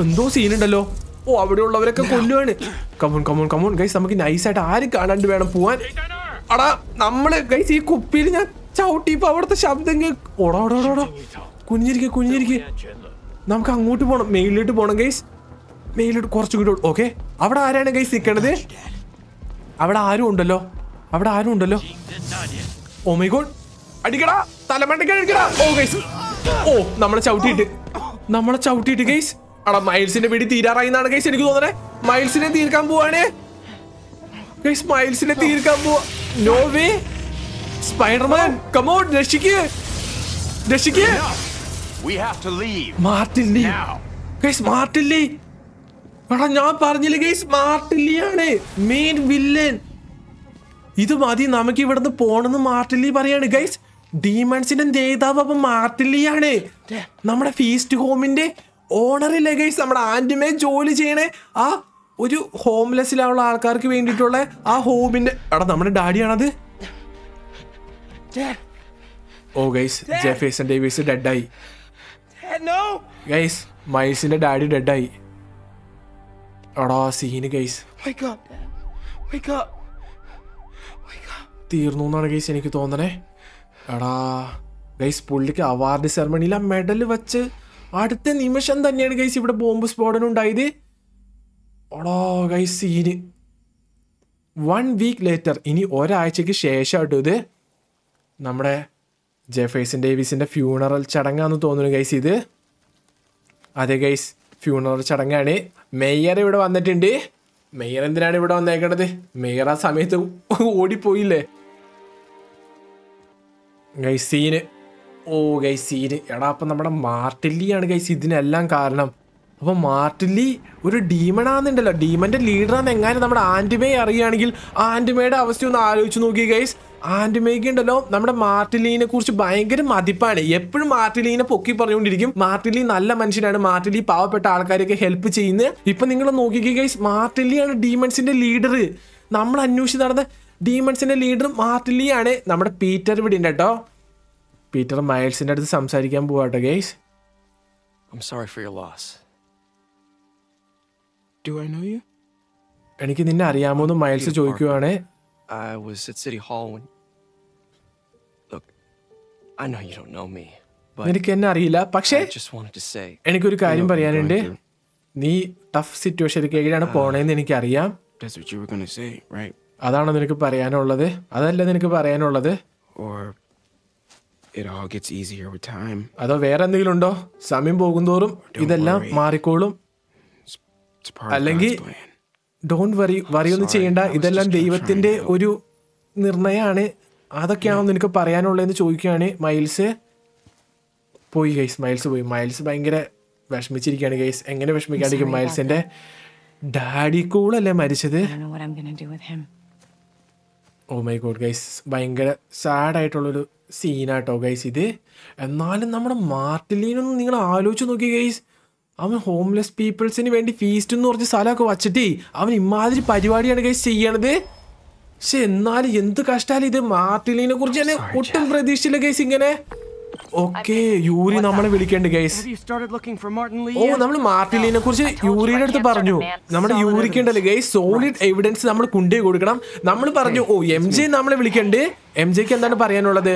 എന്തോ സീനുണ്ടല്ലോ ഓ അവിടെ ഉള്ളവരൊക്കെ കൊല്ലുവാണ്. Come on come on come on guys നമുക്ക് നൈസായിട്ട് ആരും കാണാണ്ട് വേണം പോവാൻ. അടാ നമ്മൾ ഗൈസ് ഈ കുപ്പിയിൽ ഞാൻ ചവിട്ടിയപ്പോ അവിടുത്തെ ശബ്ദം കേടാ ഓടാ ഓടാ, ഓടാ കുഞ്ഞിരിക്കെ കുഞ്ഞിരിക്കെ നമുക്ക് അങ്ങോട്ട് പോകണം മെയിലിലോട്ട് പോകണം ഗൈസ് മെയിലോട്ട് കുറച്ചും കൂടി ഓക്കെ അവിടെ ആരാണ് ഗൈസ് നിൽക്കണത് അവിടെ ആരും ഉണ്ടല്ലോ. അവിടെ ആരും ഉണ്ടല്ലോ. ഓ മൈ ഗോഡ് അടിക്കടാ. തലമണ്ടയ്ക്ക് അടിക്കടാ. ഓ ഗൈസ് ഓ നമ്മളെ ചവിട്ടിയിട്ട്. നമ്മളെ ചവിട്ടിയിട്ട് ഗൈസ് അടാ മൈൽസിന്റെ പിടി തീരാറായി എന്നാണ് ഗൈസ് എനിക്ക് തോന്നണേ. മൈൽസിനെ തീർക്കാൻ പോവാണ്. ഗൈസ് മൈൽസിനെ തീർക്കാൻ പോവാ. No way Spiderman come on രക്ഷിക്ക്. രക്ഷിക്ക്. We have to leave. Martin Li. Guys Martin Li എടാ ഞാൻ പറഞ്ഞില്ല ഗൈസ് മാർട്ടില്ലിയാണ് മെയിൻ വില്ലൻ ഇത് മതി നമുക്ക് ഇവിടുന്ന് പോണെന്ന് മാർട്ടില്ലി പറയാണ്. ഗൈസ് ഡീമൺസിന്റെ നേതാവ് അപ്പൊ മാർട്ടില്ലിയാണ് നമ്മുടെ ഫീസ്റ്റ് ഹോമിന്റെ ഓണറില്ലേ ഗൈസ് നമ്മുടെ ആന്റിമേ ജോലി ചെയ്യണേ. ആ ഒരു ഹോംലെസ്സിലുള്ള ആൾക്കാർക്ക് വേണ്ടിയിട്ടുള്ള ആ ഹോമിന്റെ എടാ നമ്മുടെ ഡാഡിയാണത് ഓ ഗൈസ് ജെഫേസൺ ഡേവീസ് ഡെഡായി. ഗൈസ് മൈസിന്റെ ഡാഡി ഡെഡായി. എടാ സീന് ഗൈസ്. തീർന്നു എന്നാണ് ഗൈസ് എനിക്ക് തോന്നണേ. എടാ ഗൈസ് പുള്ളിക്ക് അവാർഡ് സെറമണിയിൽ ആ മെഡൽ വെച്ച് അടുത്ത നിമിഷം തന്നെയാണ് ഗൈസ് ഇവിടെ ബോംബ് സ്ഫോടനം ഉണ്ടായത്. എടാ guys scene one week later ഇനി ഒരാഴ്ചക്ക് ശേഷമായിട്ടും ഇത്. നമ്മുടെ ജെഫേഴ്സൺ ഡേവിസിന്റെ ഫ്യൂണറൽ ചടങ്ങാന്ന് തോന്നുന്നു ഗൈസ് ഇത്. അതെ ഗൈസ് ഫ്യൂണറൽ ചടങ്ങാണ്. മെയ്യർ ഇവിടെ വന്നിട്ടുണ്ട്. മെയ്യർ എന്തിനാണ് ഇവിടെ വന്നേക്കണത്? മെയ്യർ ആ സമയത്ത് ഓടിപ്പോയില്ലേ? ഗൈസ് സീന് ഓ ഗൈസ് സീന് എടാ അപ്പം നമ്മുടെ മാർട്ടില്ലിയാണ് ഗൈസ് ഇതിനെല്ലാം കാരണം. അപ്പൊ മാർട്ടില്ലി ഒരു ഡീമണാന്നുണ്ടല്ലോ ഡീമന്റെ ലീഡറാന്ന് എങ്ങാനും നമ്മുടെ ആന്റിമയെ അറിയുകയാണെങ്കിൽ ആന്റിമയുടെ അവസ്ഥ ഒന്ന് ആലോചിച്ച് നോക്കി ഗൈസ് ആന്റിമയ്ക്ക് ഉണ്ടല്ലോ. നമ്മുടെ മാർട്ടിലീനെ കുറിച്ച് ഭയങ്കര മതിപ്പാണ്. എപ്പോഴും മാർട്ടിലീനെ പൊക്കി പറഞ്ഞുകൊണ്ടിരിക്കും. മാർട്ടിലി നല്ല മനുഷ്യനാണ്. മാർട്ടിലി പാവപ്പെട്ട ആൾക്കാരെയൊക്കെ ഹെൽപ്പ് ചെയ്യുന്നത്. ഇപ്പൊ നിങ്ങൾ നോക്കിക്കേ ഗൈസ് മാർട്ടിലിയാണ് ഡീമൺസിന്റെ ലീഡർ നമ്മൾ അന്വേഷിച്ച് നടന്ന ഡീമൺസിന്റെ ലീഡർ മാർട്ടിലിയാണ് നമ്മുടെ പീറ്റർ ഇവിടെ ഉണ്ട് കേട്ടോ. പീറ്റർ മൈൽസിന്റെ അടുത്ത് സംസാരിക്കാൻ പോവാട്ടോ guys I'm sorry for your loss. Do I know you? എനിക്ക് നിന്നെ അറിയാമോ എന്ന് മൈൽസ് ചോദിക്കുവാണ്. I was at City Hall when. Look, I know you don't know me, but നിനക്ക് എന്നെ അറിയില്ല പക്ഷേ I just wanted to say. എനിക്കൊരു കാര്യം പറയാനുണ്ട്. നീ ടഫ് സിറ്റുവേഷനിലേക്കാണ് പോണേന്ന് എനിക്കറിയാം That's what you were gonna say, right? അതാണോ നിനക്ക് പറയാനുള്ളത് അതല്ല നിനക്ക് പറയാനുള്ളത് Or it all gets easier with time. അതോ വേറെ എന്തെങ്കിലും ഉണ്ടോ സമയം പോകുന്തോറും ഇതെല്ലാം. മാറിക്കോളും അല്ലെങ്കിൽ. ഡോണ്ട് വറി വറിയൊന്നും ഒന്നും ചെയ്യണ്ട. ഇതെല്ലാം ദൈവത്തിന്റെ ഒരു നിർണയമാണ് അതൊക്കെയാണോ നിനക്ക് പറയാനുള്ളതെന്ന് ചോദിക്കുകയാണ്. മൈൽസ് പോയി ഗൈസ് മൈൽസ് പോയി. മൈൽസ് ഭയങ്കര വിഷമിച്ചിരിക്കുകയാണ് ഗൈസ് എങ്ങനെ വിഷമിക്കാണ്ടിരിക്കും മൈൽസിന്റെ ഡാഡി കൂളല്ലേ മരിച്ചത്. ഓ മൈ ഗോഡ് ഗൈസ് ഭയങ്കര സാഡായിട്ടുള്ളൊരു സീനാട്ടോ ഗൈസ് ഇത്. എന്നാലും നമ്മുടെ മാർട്ടിലീനൊന്നും നിങ്ങൾ ആലോചിച്ച് നോക്കി ഗൈസ് അവൻ ഹോംലെസ് പീപ്പിൾസിന് വേണ്ടി ഫീസ്റ്റ് എന്ന് പറഞ്ഞ സ്ഥലമൊക്കെ വച്ചിട്ടേ അവൻ ഇമാതിരി പരിപാടിയാണ് കൈ ചെയ്യണത്. പക്ഷെ എന്നാലും എന്ത് കഷ്ടാലും ഇത് മാർട്ടിലിനെ കുറിച്ച് തന്നെ ഒട്ടും പ്രതീക്ഷിച്ചില്ല ഗൈസ് ഇങ്ങനെ. ഓക്കെ യൂറി നമ്മളെ വിളിക്കേണ്ട ഗൈസ്? ഓ നമ്മൾ മാർട്ടിലിനെ കുറിച്ച് യൂറിയുടെ അടുത്ത് പറഞ്ഞു. നമ്മുടെ യൂറിക്ക് ഉണ്ടല്ലോ ഗൈസ് സോളിഡ് എവിഡൻസ് നമ്മൾ കൊണ്ടുപോയി കൊടുക്കണം. നമ്മൾ പറഞ്ഞു ഓ എം ജെ നമ്മളെ വിളിക്കണ്ട്. എം ജെക്ക് എന്താണ് പറയാനുള്ളത്?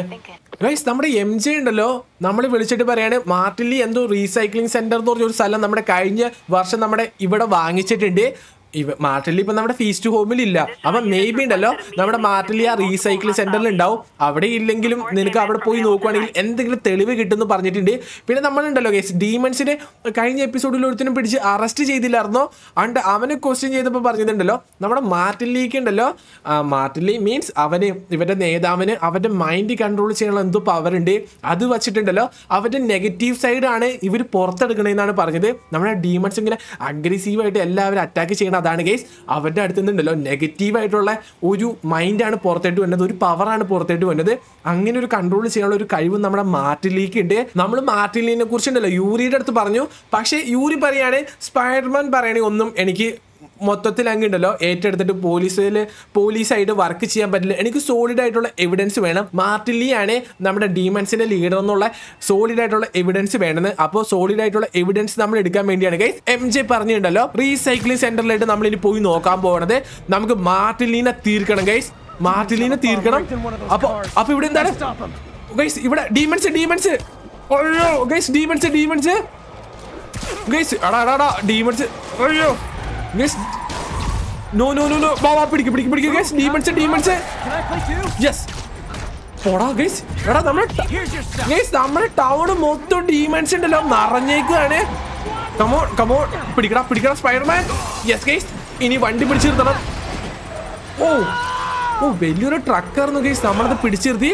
ഗൈസ് നമ്മുടെ എം ജെ ഉണ്ടല്ലോ. നമ്മൾ വിളിച്ചിട്ട് പറയാണ് മാർട്ടിലി എന്തോ റീസൈക്ലിംഗ് സെന്റർ എന്ന് പറഞ്ഞ ഒരു സ്ഥലം നമ്മുടെ കഴിഞ്ഞ വർഷം നമ്മുടെ ഇവിടെ വാങ്ങിച്ചിട്ടുണ്ട്. ഇവ മാർട്ടിലി ഇപ്പൊ നമ്മുടെ ഫീസ്റ്റ് ഹോമിൽ ഇല്ല അപ്പൊ മേ ബി ഉണ്ടല്ലോ നമ്മുടെ മാർട്ടിലി ആ റീസൈക്കിൾ സെന്ററിൽ ഉണ്ടാവും. അവിടെ ഇല്ലെങ്കിലും നിനക്ക് അവിടെ പോയി നോക്കുവാണെങ്കിൽ എന്തെങ്കിലും തെളിവ് കിട്ടുമെന്ന് പറഞ്ഞിട്ടുണ്ട്. പിന്നെ നമ്മളുണ്ടല്ലോ കേസ് ഡീമൺസിനെ കഴിഞ്ഞ എപ്പിസോഡിൽ ഒരുത്തിനും പിടിച്ച് അറസ്റ്റ് ചെയ്തില്ലായിരുന്നോ? അണ്ട് അവനെ ക്വസ്റ്റ്യൻ ചെയ്തപ്പോൾ പറഞ്ഞിട്ടുണ്ടല്ലോ നമ്മുടെ മാർട്ടിലേക്ക് ഉണ്ടല്ലോ മാർട്ടിലി മീൻസ് അവന് ഇവരുടെ നേതാവിന് അവരുടെ മൈൻഡ് കൺട്രോൾ ചെയ്യാനുള്ള എന്തോ പവർ ഉണ്ട്. അത് വച്ചിട്ടുണ്ടല്ലോ അവരുടെ നെഗറ്റീവ് സൈഡാണ് ഇവർ പുറത്തെടുക്കണേന്നാണ് പറഞ്ഞത്. നമ്മുടെ ഡീമൺസ് ഇങ്ങനെ അഗ്രസീവായിട്ട് എല്ലാവരും അറ്റാക്ക് ചെയ്യണം അതാണ് കേസ് അവരുടെ അടുത്ത് നിന്നുണ്ടല്ലോ നെഗറ്റീവ് ആയിട്ടുള്ള ഒരു മൈൻഡാണ് പുറത്തേട്ട് വരുന്നത് ഒരു പവറാണ് പുറത്തേട്ട് വരുന്നത്. അങ്ങനെ ഒരു കൺട്രോൾ ചെയ്യാനുള്ള ഒരു കഴിവ് നമ്മുടെ മാർട്ടിലേക്ക് ഉണ്ട്. നമ്മൾ മാർട്ടിലിനെ കുറിച്ചുണ്ടല്ലോ യൂറിയുടെ അടുത്ത് പറഞ്ഞു. പക്ഷേ യൂറി പറയുകയാണെങ്കിൽ സ്പൈഡർമാൻ പറയണേ ഒന്നും എനിക്ക് മൊത്തത്തിൽ അങ്ങ് ഉണ്ടല്ലോ. ഏറ്റെടുത്തിട്ട് പോലീസിൽ പോലീസായിട്ട് വർക്ക് ചെയ്യാൻ പറ്റില്ല. എനിക്ക് സോളിഡ് ആയിട്ടുള്ള എവിഡൻസ് വേണം. മാർട്ടിലിയാണ് നമ്മുടെ ഡീമൻസിന്റെ ലീഡർ എന്നുള്ള സോളിഡ് ആയിട്ടുള്ള എവിഡൻസ് വേണമെന്ന് അപ്പോൾ സോളിഡ് ആയിട്ടുള്ള എവിഡൻസ് നമ്മൾ എടുക്കാൻ വേണ്ടിയാണ്. ഗൈസ് എം ജെ പറഞ്ഞിട്ടുണ്ടല്ലോ റീസൈക്ലിംഗ് സെന്ററിലായിട്ട് നമ്മൾ ഇനി പോയി നോക്കാൻ പോകണത് നമുക്ക് മാർട്ടിലീനെ തീർക്കണം ഗൈസ് മാർട്ടിലീനെ തീർക്കണം. അപ്പൊ അപ്പൊ ഇവിടെ എന്താണ്? ഗൈസ് ഇവിടെ ഡീമൻസ് ഡീമൻസ് അയ്യോ ഗൈസ് ഡീമൻസ് ഡീമൻസ് ഗൈസ് എടാ എടാ ഡീമൺസ് അയ്യോ. നോ നോ നോ നോ വാ വാ പിടിക്ക് പിടിക്ക് പിടിക്ക് ഗൈസ് ഡീമൻസ് ഡീമൻസ് യെസ് പോടാ ഗൈസ് എടാ നമ്മുടെ ഗൈസ് നമ്മുടെ ടൗൺ മൊത്തം ഡീമൻസ് ഉണ്ടല്ലോ. നിറഞ്ഞേക്കാണ് കമോൺ കമോൺ പിടിക്കടാ പിടിക്കടാ സ്പൈഡർമാൻ യെസ് ഗൈസ് ഇനി വണ്ടി പിടിച്ചു നിർത്തണം ഓ ഓ വലിയൊരു ട്രക്കായിരുന്നു ഗൈസ് നമ്മളത് പിടിച്ചിരുത്തി.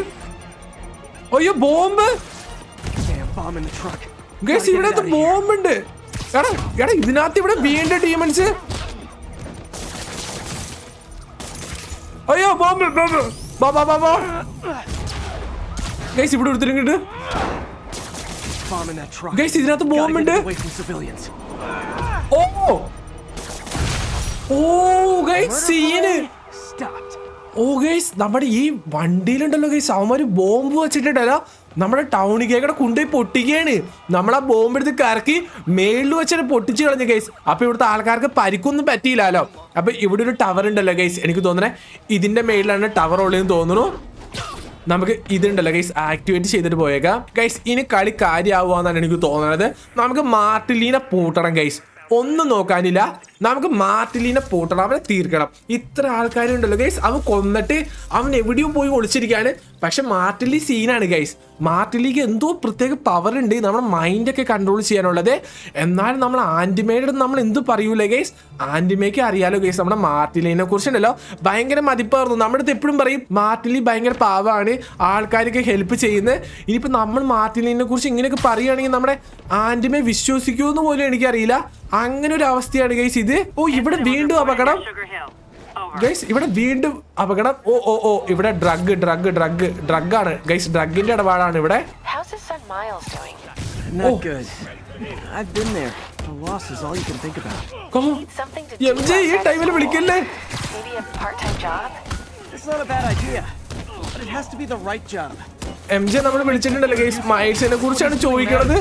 അയ്യോ ബോംബ്. ഗൈസ് ഇവിടെ ബോംബ് ഉണ്ട്. എടാ എടാ ഇതിനകത്ത് ഇവിടെ വീണ്ടും ഡീമൻസ് അയ്യോ ബോംബ് ബോംബ് ബാ ബാ ബാ ബാ ഗൈസ് ഇവിടെ എടുത്തിട്ട്. ഗൈസ് ഇതിനകത്ത് Gotta ബോംബ് get ഉണ്ട്. it away from civilians. Oh. Oh guys scene. Oh guys നമ്മുടെ ഈ വണ്ടിയിലുണ്ടല്ലോ ഗൈസ് അവന്മാര് ബോംബ് വെച്ചിട്ടുണ്ടല്ലോ. നമ്മുടെ ടൗണിക്കേക്കടെ കൊണ്ടുപോയി പൊട്ടിക്കുകയാണ്. നമ്മളെ ബോംബെടുത്ത് കറക്കി മേളിൽ വെച്ചിട്ട് പൊട്ടിച്ച് കളഞ്ഞു ഗൈസ് അപ്പൊ ഇവിടുത്തെ ആൾക്കാർക്ക് പരിക്കൊന്നും പറ്റിയില്ലല്ലോ. അപ്പൊ ഇവിടെ ഒരു ടവർ ഉണ്ടല്ലോ ഗൈസ് എനിക്ക് തോന്നണേ ഇതിന്റെ മേളിലാണ് ടവർ ഉള്ളതെന്ന് തോന്നുന്നു. നമുക്ക് ഇതുണ്ടല്ലോ ഗൈസ് ആക്ടിവേറ്റ് ചെയ്തിട്ട് പോയേക്കാം. ഗൈസ് ഇനി കളി കാര്യമാവുക എന്നാണ് എനിക്ക് തോന്നുന്നത് നമുക്ക് മാർട്ടിലീനെ പൂട്ടണം ഗൈസ് ഒന്നും നോക്കാനില്ല. നമുക്ക് മാർട്ടിലീനെ പൂട്ടണം അവനെ തീർക്കണം. ഇത്ര ആൾക്കാരുണ്ടല്ലോ ഗൈസ് അവൻ കൊന്നിട്ട് അവൻ എവിടെയും പോയി ഒളിച്ചിരിക്കുകയാണ്. പക്ഷെ മാർട്ടിലി സീനാണ് ഗൈസ് മാർട്ടിലിക്ക് എന്തോ പ്രത്യേക പവർ ഉണ്ട് നമ്മുടെ മൈൻഡൊക്കെ കൺട്രോൾ ചെയ്യാനുള്ളത്. എന്നാലും നമ്മൾ ആന്റിമയുടെ നമ്മൾ എന്ത് പറയൂലേ ഗൈസ് ആന്റിമയ്ക്ക് അറിയാലോ ഗൈസ് നമ്മുടെ മാർട്ടിലിനെ കുറിച്ചുണ്ടല്ലോ. ഭയങ്കര മതിപ്പായിരുന്നു. നമ്മുടെ അടുത്ത് എപ്പോഴും പറയും മാർട്ടിലി ഭയങ്കര പാവമാണ് ആൾക്കാരൊക്കെ ഹെൽപ്പ് ചെയ്യുന്നത് ഇനിയിപ്പോൾ നമ്മൾ മാർട്ടിലിനെ കുറിച്ച് ഇങ്ങനെയൊക്കെ പറയുകയാണെങ്കിൽ നമ്മുടെ ആന്റിമയെ വിശ്വസിക്കുമെന്ന് പോലും എനിക്കറിയില്ല. അങ്ങനെ ഒരു അവസ്ഥയാണ് ഗൈസ് ഇത്. ഓ ഇവിടെ വീണ്ടും അപകടം. ഗൈസ് ഇവിടെ വീണ്ടും അപകടം. ഓ ഓ ഓ ഇവിടെ ഡ്രഗ് ഡ്രഗ് ഡ്രഗ് ഡ്രഗ് ആണ്. ഗൈസ് ഡ്രഗിന്റെ ഇടപാടാണ് ഇവിടെ. എം ജെ നമ്മൾ വിളിച്ചിട്ടുണ്ടല്ലോ ഗൈസ് മൈൽസിനെ കുറിച്ചാണ് ചോദിക്കുന്നത്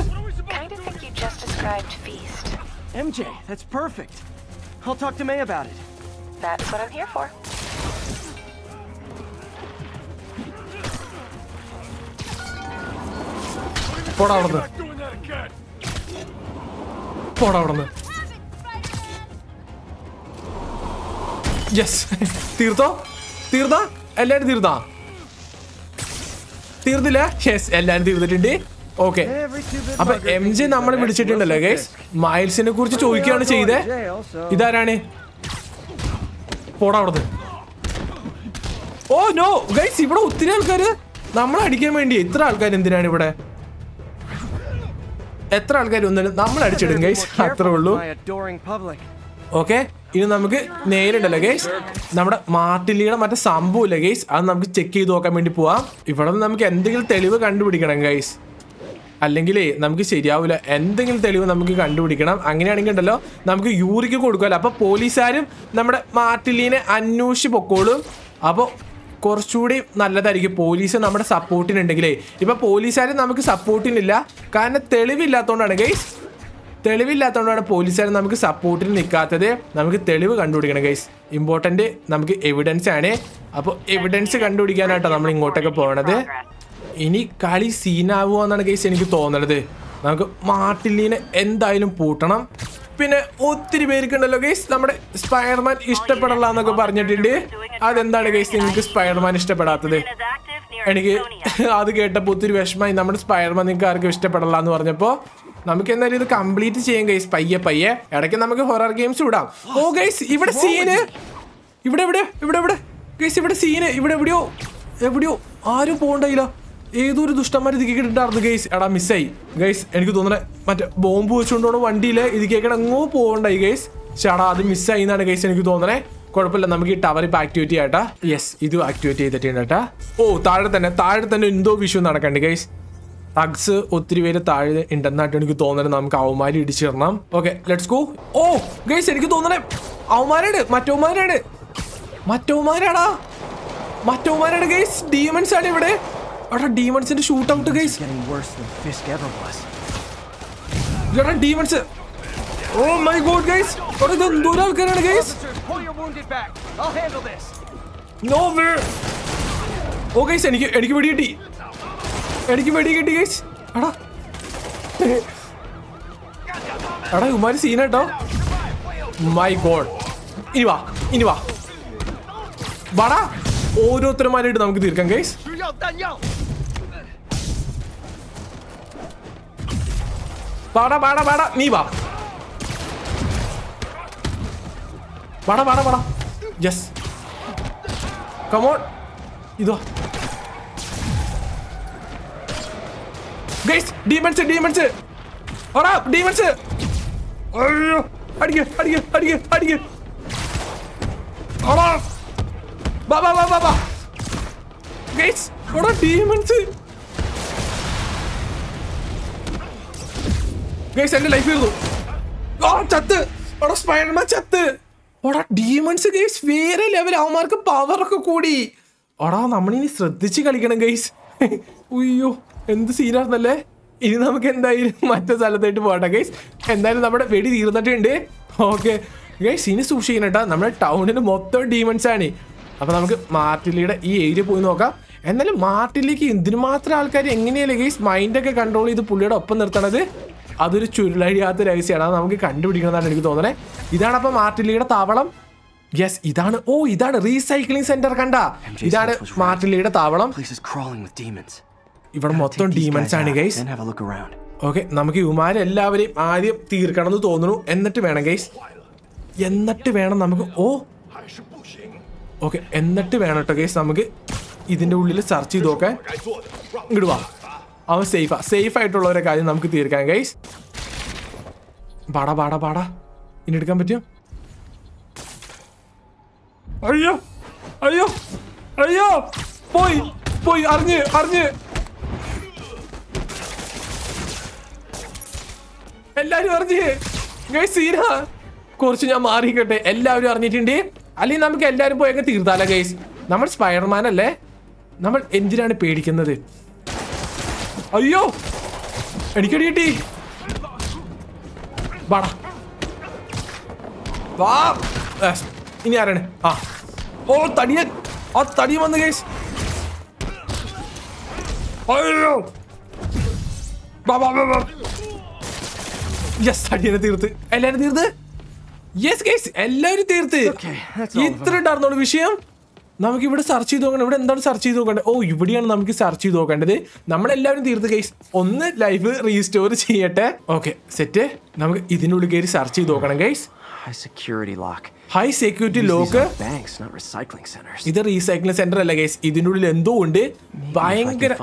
MJ, that's perfect. I'll talk to May about it. That's what I'm here for. പോടാ അവിടുന്ന് പോടാ അവിടുന്ന് യെസ് തീർത്തോ തീർത്താ എല്ലാരും തീർത്താ തീർന്നില്ല യെസ് എല്ലാരും തീർന്നിട്ടുണ്ട് ഓക്കെ അപ്പൊ എം ജി നമ്മൾ വിളിച്ചിട്ടുണ്ടല്ലോ ഗൈസ് മൈൽസിനെ കുറിച്ച് ചോദിക്കുകയാണ് ചെയ്തേ. ഇതാരാണ്? പോടാ അവിടുന്ന്. ഓ നോ ഗൈസ് ഇവിടെ ഒത്തിരി ആൾക്കാര് നമ്മളെ അടിക്കാൻ വേണ്ടി എത്ര ആൾക്കാർ എന്തിനാണ് ഇവിടെ? എത്ര ആൾക്കാർ ഒന്നും നമ്മൾ അടിച്ചിടും ഗൈസ് അത്രേ ഉള്ളൂ. ഓക്കെ ഇനി നമുക്ക് നേരിടല്ലോ ഗൈസ് നമ്മുടെ മാർട്ടിലിയുടെ മറ്റേ സംഭവമില്ല ഗൈസ് അത് നമുക്ക് ചെക്ക് ചെയ്ത് നോക്കാൻ വേണ്ടി പോവാം. ഇവിടെ നമുക്ക് എന്തെങ്കിലും തെളിവ് കണ്ടുപിടിക്കണം ഗൈസ് അല്ലെങ്കിലേ നമുക്ക് ശരിയാവില്ല എന്തെങ്കിലും തെളിവ് നമുക്ക് കണ്ടുപിടിക്കണം. അങ്ങനെയാണെങ്കിൽ ഉണ്ടല്ലോ നമുക്ക് യൂറിക്ക് കൊടുക്കുമല്ലോ അപ്പോൾ പോലീസുകാരും നമ്മുടെ മാർട്ടിലീനെ അന്വേഷിച്ച് പൊക്കോളും. അപ്പോൾ കുറച്ചുകൂടി നല്ലതായിരിക്കും. പോലീസ് നമ്മുടെ സപ്പോർട്ടിനുണ്ടെങ്കിലേ. ഇപ്പൊ പോലീസുകാരും നമുക്ക് സപ്പോർട്ടിനില്ല. കാരണം തെളിവില്ലാത്തതുകൊണ്ടാണ് ഗൈസ് തെളിവില്ലാത്തതുകൊണ്ടാണ് പോലീസുകാർ നമുക്ക് സപ്പോർട്ടിന് നിൽക്കാത്തത്. നമുക്ക് തെളിവ് കണ്ടുപിടിക്കണം ഗൈസ് ഇമ്പോർട്ടന്റ് നമുക്ക് എവിഡൻസ് ആണ്. അപ്പോൾ എവിഡൻസ് കണ്ടുപിടിക്കാനായിട്ടാണ് നമ്മൾ ഇങ്ങോട്ടൊക്കെ പോകണത് ഇനി കളി സീനാവുക എന്നാണ് കേസ് എനിക്ക് തോന്നണത്. നമുക്ക് മാർട്ടിലീനെ എന്തായാലും പൂട്ടണം. പിന്നെ ഒത്തിരി പേർക്കുണ്ടല്ലോ ഗൈസ് നമ്മുടെ സ്പൈഡർമാൻ ഇഷ്ടപ്പെടല എന്നൊക്കെ പറഞ്ഞിട്ടുണ്ട്. അതെന്താണ് ഗൈസ് നിങ്ങൾക്ക് സ്പൈഡർമാൻ ഇഷ്ടപ്പെടാത്തത്? എനിക്ക് അത് കേട്ടപ്പോൾ ഒത്തിരി വിഷമമായി. നമ്മുടെ സ്പൈഡർമാൻ നിങ്ങൾക്ക് ആർക്കും ഇഷ്ടപ്പെടല എന്ന് പറഞ്ഞപ്പോൾ നമുക്ക് എന്തായാലും ഇത് കംപ്ലീറ്റ് ചെയ്യാം ഗൈസ് പയ്യെ പയ്യെ. ഇടയ്ക്ക് നമുക്ക് ഹൊറർ ഗെയിംസ് വിടാം ഓ ഗൈസ് ഇവിടെ സീന് ഇവിടെ ഇവിടെ ഇവിടെ ഇവിടെ. ഗൈസ് ഇവിടെ സീന് ഇവിടെ എവിടെയോ എവിടെയോ ആരും പോകണ്ടായില്ല ഏതോ ഒരു ദുഷ്ടന്മാർ ഇത് കേട്ടിട്ടുണ്ടായിരുന്നു ഗൈസ് എടാ മിസ്സായി ഗൈസ് എനിക്ക് തോന്നണേ മറ്റേ ബോംബ് വെച്ചുകൊണ്ടോണ വണ്ടിയിൽ ഇത് കേൾക്കണം എങ്ങോ പോകണ്ടായി ഗൈസ് ചേടാ അത് മിസ്സായി എന്നാണ് ഗൈസ് എനിക്ക് തോന്നണേ. കുഴപ്പമില്ല നമുക്ക് ഈ ടവർ ഇപ്പൊ ആക്ടിവേറ്റ് ചെയ്യട്ടാ യെസ് ഇത് ആക്ടിവേറ്റ് ചെയ്തിട്ടുണ്ട് ഓ താഴെ തന്നെ താഴെ തന്നെ എന്തോ വിഷു നടക്കണ്ട് ഗൈസ് തഗ്സ് ഒത്തിരി പേര് താഴെ ഉണ്ടെന്നായിട്ട് എനിക്ക് തോന്നണേ. നമുക്ക് അവന്മാരെ ഇടിച്ചിടണം okay let's go oh guys എനിക്ക് തോന്നണേ. അവന്മാരാണ് മറ്റവന്മാരാണ്. മറ്റവന്മാരാടാ. മറ്റവന്മാരാണ് ഗൈസ് ഡീമൻസ് ആണ് ഇവിടെ. എടാ ഡീമൺസിന്റെ ഷൂട്ട് ഔട്ട് ഗൈസ്. എടാ demons oh my God guys എടാ ഇത് എന്തോരം ആൾക്കാരാണ് ഗൈസ്. നോ വേ ഓ ഗൈസ് എനിക്ക് എനിക്ക് വെടി കിട്ടി. എനിക്ക് വെടി കിട്ടി ഗൈസ് എടാ. എടാ ഉമാര് സീനാട്ടോ മൈ ഗോഡ് ഇനി വാ ഇനി വാ. വാടാ. ഓരോരുത്തരുമാരായിട്ട് നമുക്ക് തീർക്കാം ഗൈസ് വാടാ വാടാ വാടാ. നീ വാ. വാടാ വാടാ വാടാ. യെസ് കമോൺ ഇതോ ഗൈസ് ഡീമൺസ് ഡീമൺസ് ഓടാ ഡീമൺസ് അയ്യോ. അടിക്ക് അടിക്ക് അടിക്ക് അടിക്ക്. ഓടാ വാ വാ വാ വാ വാ. ഗൈസ് ഓടാ ഡീമൺസ് ഗൈസ് എന്റെ ലൈഫ് തീർന്നു. ഓ ചത്ത്. ഓടാ സ്പൈഡർമാൻ ചത്ത്. ഓടാ ഡീമൺസ് ഗൈസ് വേറെ ലെവൽ അവന്മാർക്ക് പവർ ഒക്കെ കൂടി. ഓടാ നമ്മളിനി ശ്രദ്ധിച്ച് കളിക്കണം ഗൈസ് ഉയ്യോ എന്ത് സീനായിരുന്നല്ലേ ഇനി നമുക്ക് എന്തായാലും മറ്റേ സ്ഥലത്തായിട്ട് പോകട്ടെ ഗൈസ് എന്തായാലും നമ്മുടെ വെടി തീർന്നിട്ടുണ്ട്. ഓക്കെ ഗൈസ് ഇനി സൂക്ഷിക്കണം കേട്ടോ നമ്മുടെ ടൗണിന് മൊത്തം ഡീമൺസ് ആണ്. അപ്പൊ നമുക്ക് മാർട്ടിലിയുടെ ഈ ഏരിയ പോയി നോക്കാം. എന്നാലും മാർട്ടിലേക്ക് എന്തിനു മാത്രം ആൾക്കാർ എങ്ങനെയല്ലേ ഗൈസ് മൈൻഡൊക്കെ കൺട്രോൾ ചെയ്ത് പുള്ളിയുടെ ഒപ്പം നിർത്തണത്? അതൊരു ചുരുളഴിയാത്ത രഹസ്യമാണ് അത് നമുക്ക് കണ്ടുപിടിക്കണമെന്നാണ് എനിക്ക് തോന്നുന്നത് ഇതാണ് അപ്പൊ മാർട്ടിലിയുടെ താവളം. യെസ് ഇതാണ്. ഓ ഇതാണ് റീസൈക്ലിംഗ് സെന്റർ കണ്ട. ഇതാണ്. മാർട്ടിലിയുടെ താവളം. ഇവിടെ മൊത്തം ഡീമൻസ് ആണ് ഗൈസ്. ഓക്കെ നമുക്ക് ഇവമാരെ എല്ലാവരെയും ആദ്യം തീർക്കണം എന്ന് തോന്നുന്നു. എന്നിട്ട് വേണം ഗൈസ് എന്നിട്ട് വേണം നമുക്ക് ഓ. ഓക്കെ എന്നിട്ട് വേണം കേട്ടോ ഗൈസ് നമുക്ക് ഇതിന്റെ ഉള്ളിൽ സെർച്ച് ചെയ്ത് നോക്കാൻ. ഇങ്ങോട്ട് വാ. അവൻ സേഫാ സേഫ് ആയിട്ടുള്ള ഒരു കാര്യം നമുക്ക് തീർക്കാൻ ഗൈസ് പാടാ പാടാ പാടാ. ഇനി എടുക്കാൻ പറ്റും അയ്യോ അയ്യോ അയ്യോ. പോയി പോയി അറിഞ്ഞ് അറിഞ്ഞ്. എല്ലാരും അറിഞ്ഞ്. ഗൈസ് സീന. കുറച്ച് ഞാൻ മാറിക്കട്ടെ. എല്ലാവരും അറിഞ്ഞിട്ടുണ്ട്. അല്ലെങ്കിൽ നമുക്ക് എല്ലാവരും പോയൊക്കെ തീർത്താലോ ഗൈസ് നമ്മൾ സ്പൈഡർമാൻ അല്ലേ? നമ്മൾ എന്തിനാണ് പേടിക്കുന്നത്? അയ്യോ എനിക്കടി കിട്ടി. വാടാ. വാ. ഇനി ആരാണ്? ആ. ഓ തടിയൻ ആ തടിയൻ വന്ന് കേസ്. അയ്യോ. യെസ് തടിയനെ തീർത്ത്. എല്ലാരും തീർത്ത്? യെസ് കേസ് എല്ലാവരും തീർത്ത്. ഇത്ര ഉണ്ടായിരുന്നോളൂ വിഷയം? നമുക്ക് ഇവിടെ സെർച്ച് ചെയ്ത് നോക്കണം ഇവിടെ എന്താണ് സെർച്ച് ചെയ്ത് നോക്കേണ്ടത് ഓ ഇവിടെയാണ് നമുക്ക് സെർച്ച് ചെയ്ത് നോക്കേണ്ടത്. നമ്മളെല്ലാവരും തീർത്ത് കേസ് ഒന്ന് ലൈഫ് റീസ്റ്റോർ ചെയ്യട്ടെ. ഓക്കെ സെറ്റ് നമുക്ക് ഇതിനുള്ളിൽ കയറി സെർച്ച് ചെയ്ത് നോക്കണം ഗൈസ് ഹൈ സെക്യൂരിറ്റി ലോക്ക്. ഇത് റീസൈക്ലിംഗ് സെന്റർ അല്ല ഗൈസ് ഇതിനുള്ളിൽ എന്തോ ഉണ്ട്? ഭയങ്കര.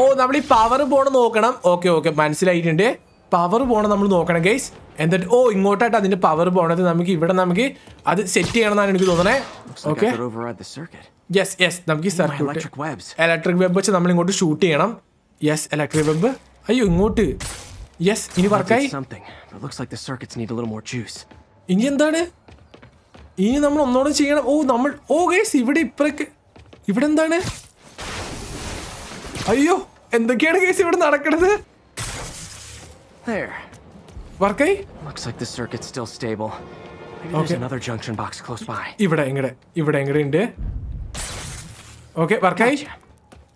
ഓ നമ്മൾ ഈ പവർ പോണ നോക്കണം. ഓക്കെ ഓക്കെ മനസ്സിലായിട്ടുണ്ട്. പവർ പോകണം നമ്മൾ നോക്കണം ഗൈസ് എന്നിട്ട് ഓ ഇങ്ങോട്ടായിട്ട് അതിന്റെ പവർ പോകണത് നമുക്ക് ഇവിടെ നമുക്ക് അത് സെറ്റ് ചെയ്യണം എന്നാണ് എനിക്ക് തോന്നണേ. ഓക്കെ. യെസ് യെസ് നമുക്ക് ഈ സർക്യൂട്ട്. ഇലക്ട്രിക് വെബ് വെച്ച് നമ്മൾ ഇങ്ങോട്ട് ഷൂട്ട് ചെയ്യണം. യെസ് ഇലക്ട്രിക് വെബ് അയ്യോ ഇങ്ങോട്ട്. യെസ് ഇനി വർക്കായി. ഇനി എന്താണ്? ഇനി നമ്മൾ ഒന്നോടെ ചെയ്യണം. ഓ നമ്മൾ ഓ ഗൈസ് ഇവിടെ ഇപ്പറൊക്കെ ഇവിടെ എന്താണ്? അയ്യോ എന്തൊക്കെയാണ് ഗൈസ് ഇവിടെ നടക്കണത്? There. വർക്കായി Looks like the circuit's still stable. Maybe there's another junction box close by. ഇവിടെ ഇങ്ങടെ. ഇവിടെ ഇങ്ങടെ ഉണ്ട്. ഓക്കേ വർക്കായി.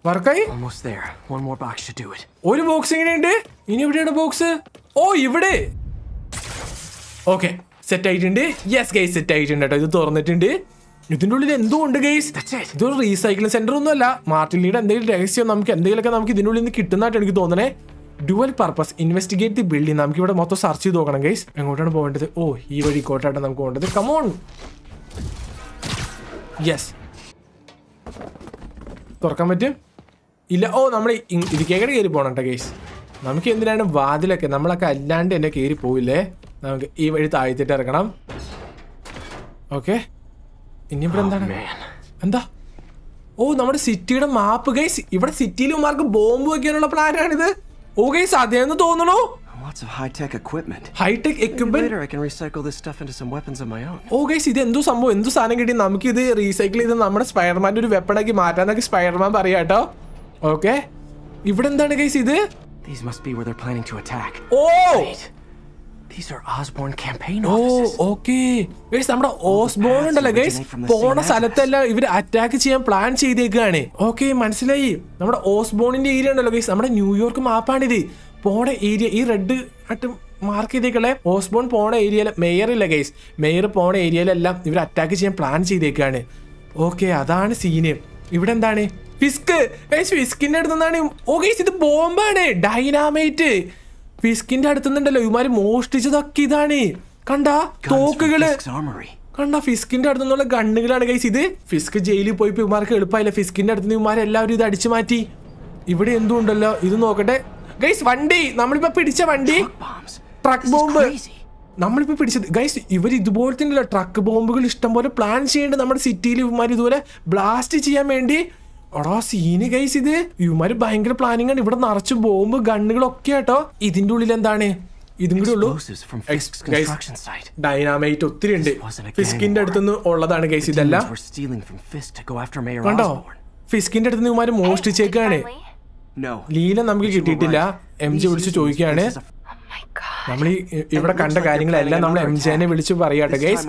വർക്കായി Almost there. One more box should do it. ഒരു ബോക്സ് ഇങ്ങനെ ഉണ്ട്. ഇനി എവിടെയാണ് ബോക്സ് ഓ ഇവിടെ. ഓക്കേ സെറ്റ് ആയിട്ടുണ്ട്. യെസ് ഗൈസ് സെറ്റ് ആയിട്ടുണ്ട് കേട്ടോ ഇത് തുറന്നിട്ടുണ്ട്. ഇതിന്റെ ഉള്ളിൽ എന്തോ ഉണ്ട് ഗൈസ്. ഇതൊരു റീസൈക്ലിംഗ് സെന്റർ ഒന്നും അല്ല മാർട്ടിലിയുടെ എന്തെങ്കിലും രഹസ്യം നമുക്ക് എന്തെങ്കിലുമൊക്കെ നമുക്ക് ഇതിന്റെ ഉള്ളിൽ നിന്ന് കിട്ടുന്നതായിട്ട് എനിക്ക് തോന്നണേ. Dual purpose investigate the building നമുക്ക് ഇവിടെ മൊത്തം സെർച്ച് ചെയ്ത് നോക്കണം ഗൈസ് എങ്ങോട്ടാണ് പോകേണ്ടത്? ഓ ഈ വഴി കോട്ടായിട്ട് നമുക്ക് പോകേണ്ടത്. കമോൺ യെസ് തുറക്കാൻ പറ്റും? ഇല്ല. ഓ നമ്മൾ ഇതിക്കേക്കടെ കയറി പോകണം കേട്ടോ ഗൈസ് നമുക്ക് എന്തിനാണ് വാതിലൊക്കെ? നമ്മളൊക്കെ അല്ലാണ്ട് എന്നെ കയറി പോവില്ലേ? നമുക്ക് ഈ വഴി താഴ്ത്തിട്ട് ഇറക്കണം ഓക്കെ ഇനി ഇവിടെ എന്താണ്? എന്താ? ഓ നമ്മുടെ സിറ്റിയുടെ മാപ്പ് ഗൈസ് ഇവിടെ സിറ്റിയിൽ മാർക്ക് ബോംബ് വയ്ക്കാനുള്ള പ്ലാനാണിത് ഓകേ സാധ്യതയെന്ന് തോന്നണോ നമുക്ക് ഇത് റീസൈക്കിൾ ചെയ്ത് നമ്മുടെ സ്പൈഡർമാന്റെ ഒരു വെപ്പണാക്കി മാറ്റാൻ സ്പൈഡർമാൻ പറയാട്ടോ ഓക്കെ ഇവിടെ എന്താണ് ഗൈസ് ഇത്? These must be where they're planning to attack. Oh! These are Osborne campaign oh offices. Okay guys നമ്മുടെ ഓസ്ബോൺ ഉണ്ടല്ലോ ഗൈസ് പോണ സ്ഥലത്തെല്ലാം ഇവർ അറ്റാക്ക് ചെയ്യാൻ പ്ലാൻ ചെയ്തേക്കാണ്. ഓക്കെ മനസ്സിലായി? നമ്മുടെ ഓസ്ബോണിന്റെ ഏരിയ ഉണ്ടല്ലോ ഗൈസ് നമ്മുടെ ന്യൂയോർക്ക് മാപ്പാണിത് പോണ ഏരിയ ഈ റെഡ് ആയിട്ട് മാർക്ക് ചെയ്തേക്കുള്ള ഓസ്ബോൺ പോണ ഏരിയയിൽ മേയർ ഇല്ല ഗൈസ് മേയർ പോണ ഏരിയയിലെല്ലാം ഇവർ അറ്റാക്ക് ചെയ്യാൻ പ്ലാൻ ചെയ്തേക്കാണ്. ഓക്കെ അതാണ് സീന് ഇവിടെ എന്താണ്? ഫിസ്ക് ഫിസ്കിന്റെ അടുത്ത് നിന്നാണ് ഓ ഗൈസ് ഇത് ബോംബാണ് ഡൈനാമൈറ്റ് ഫിസ്കിന്റെ അടുത്തുനിന്നുണ്ടല്ലോ. ഇവന്മാര് മോഷ്ടിച്ചതൊക്കെ ഇതാണ്. കണ്ട? തോക്കുകൾ. കണ്ട? ഫിസ്കിന്റെ അടുത്ത് നിന്നുള്ള ഗണ്ണുകളാണ് കൈസ് ഇത്. ഫിസ്ക് ജയിലിൽ പോയി ഇവന്മാർക്ക് എളുപ്പമായില്ല? ഫിസ്കിന്റെ അടുത്ത് നിന്ന് എല്ലാവരും ഇത് അടിച്ചു മാറ്റി. ഇവിടെ എന്തും ഉണ്ടല്ലോ? ഇത് നോക്കട്ടെ. ഗൈസ് വണ്ടി. നമ്മളിപ്പോ പിടിച്ച വണ്ടി. ട്രക്ക് ബോംബ് നമ്മളിപ്പോൾ നമ്മളിപ്പോ പിടിച്ചത്. ഗൈസ് ഇവർ ഇതുപോലെ തന്നെയല്ല ട്രക്ക് ബോംബുകൾ ഇഷ്ടംപോലെ പ്ലാൻ ചെയ്യേണ്ടത് നമ്മുടെ സിറ്റിയിൽ ഇവന്മാർ ഇതുപോലെ ബ്ലാസ്റ്റ് ചെയ്യാൻ വേണ്ടി. എടാ സീന് ഗൈസ് ഇത്. ഇവന്മാര് ഭയങ്കര പ്ലാനിങ് ആണ്. ഇവിടെ നിറച്ച് ബോംബ് ഗണ്ണുകളൊക്കെ ആട്ടോ. ഇതിന്റെ ഉള്ളിൽ എന്താണ്? ഇതും കൂടി ഉള്ളൂ. ഡൈനാമൈറ്റ് ഒത്തിരി ഉണ്ട്. ഫിസ്കിന്റെ അടുത്തുനിന്ന് ഉള്ളതാണ് ഗൈസ് ഇതെല്ലാം. കണ്ടോ. ഫിസ്കിന്റെ അടുത്ത് ഇവന്മാര് മോഷ്ടിച്ചേക്കാണ്. ലീല നമുക്ക് കിട്ടിയിട്ടില്ല. എം ജി വിളിച്ച് ചോദിക്കുകയാണ്. നമ്മൾ ഈ ഇവിടെ കണ്ട കാര്യങ്ങളെല്ലാം നമ്മൾ എം ജെനെ വിളിച്ച് പറയാട്ടെ. ഗൈസ്.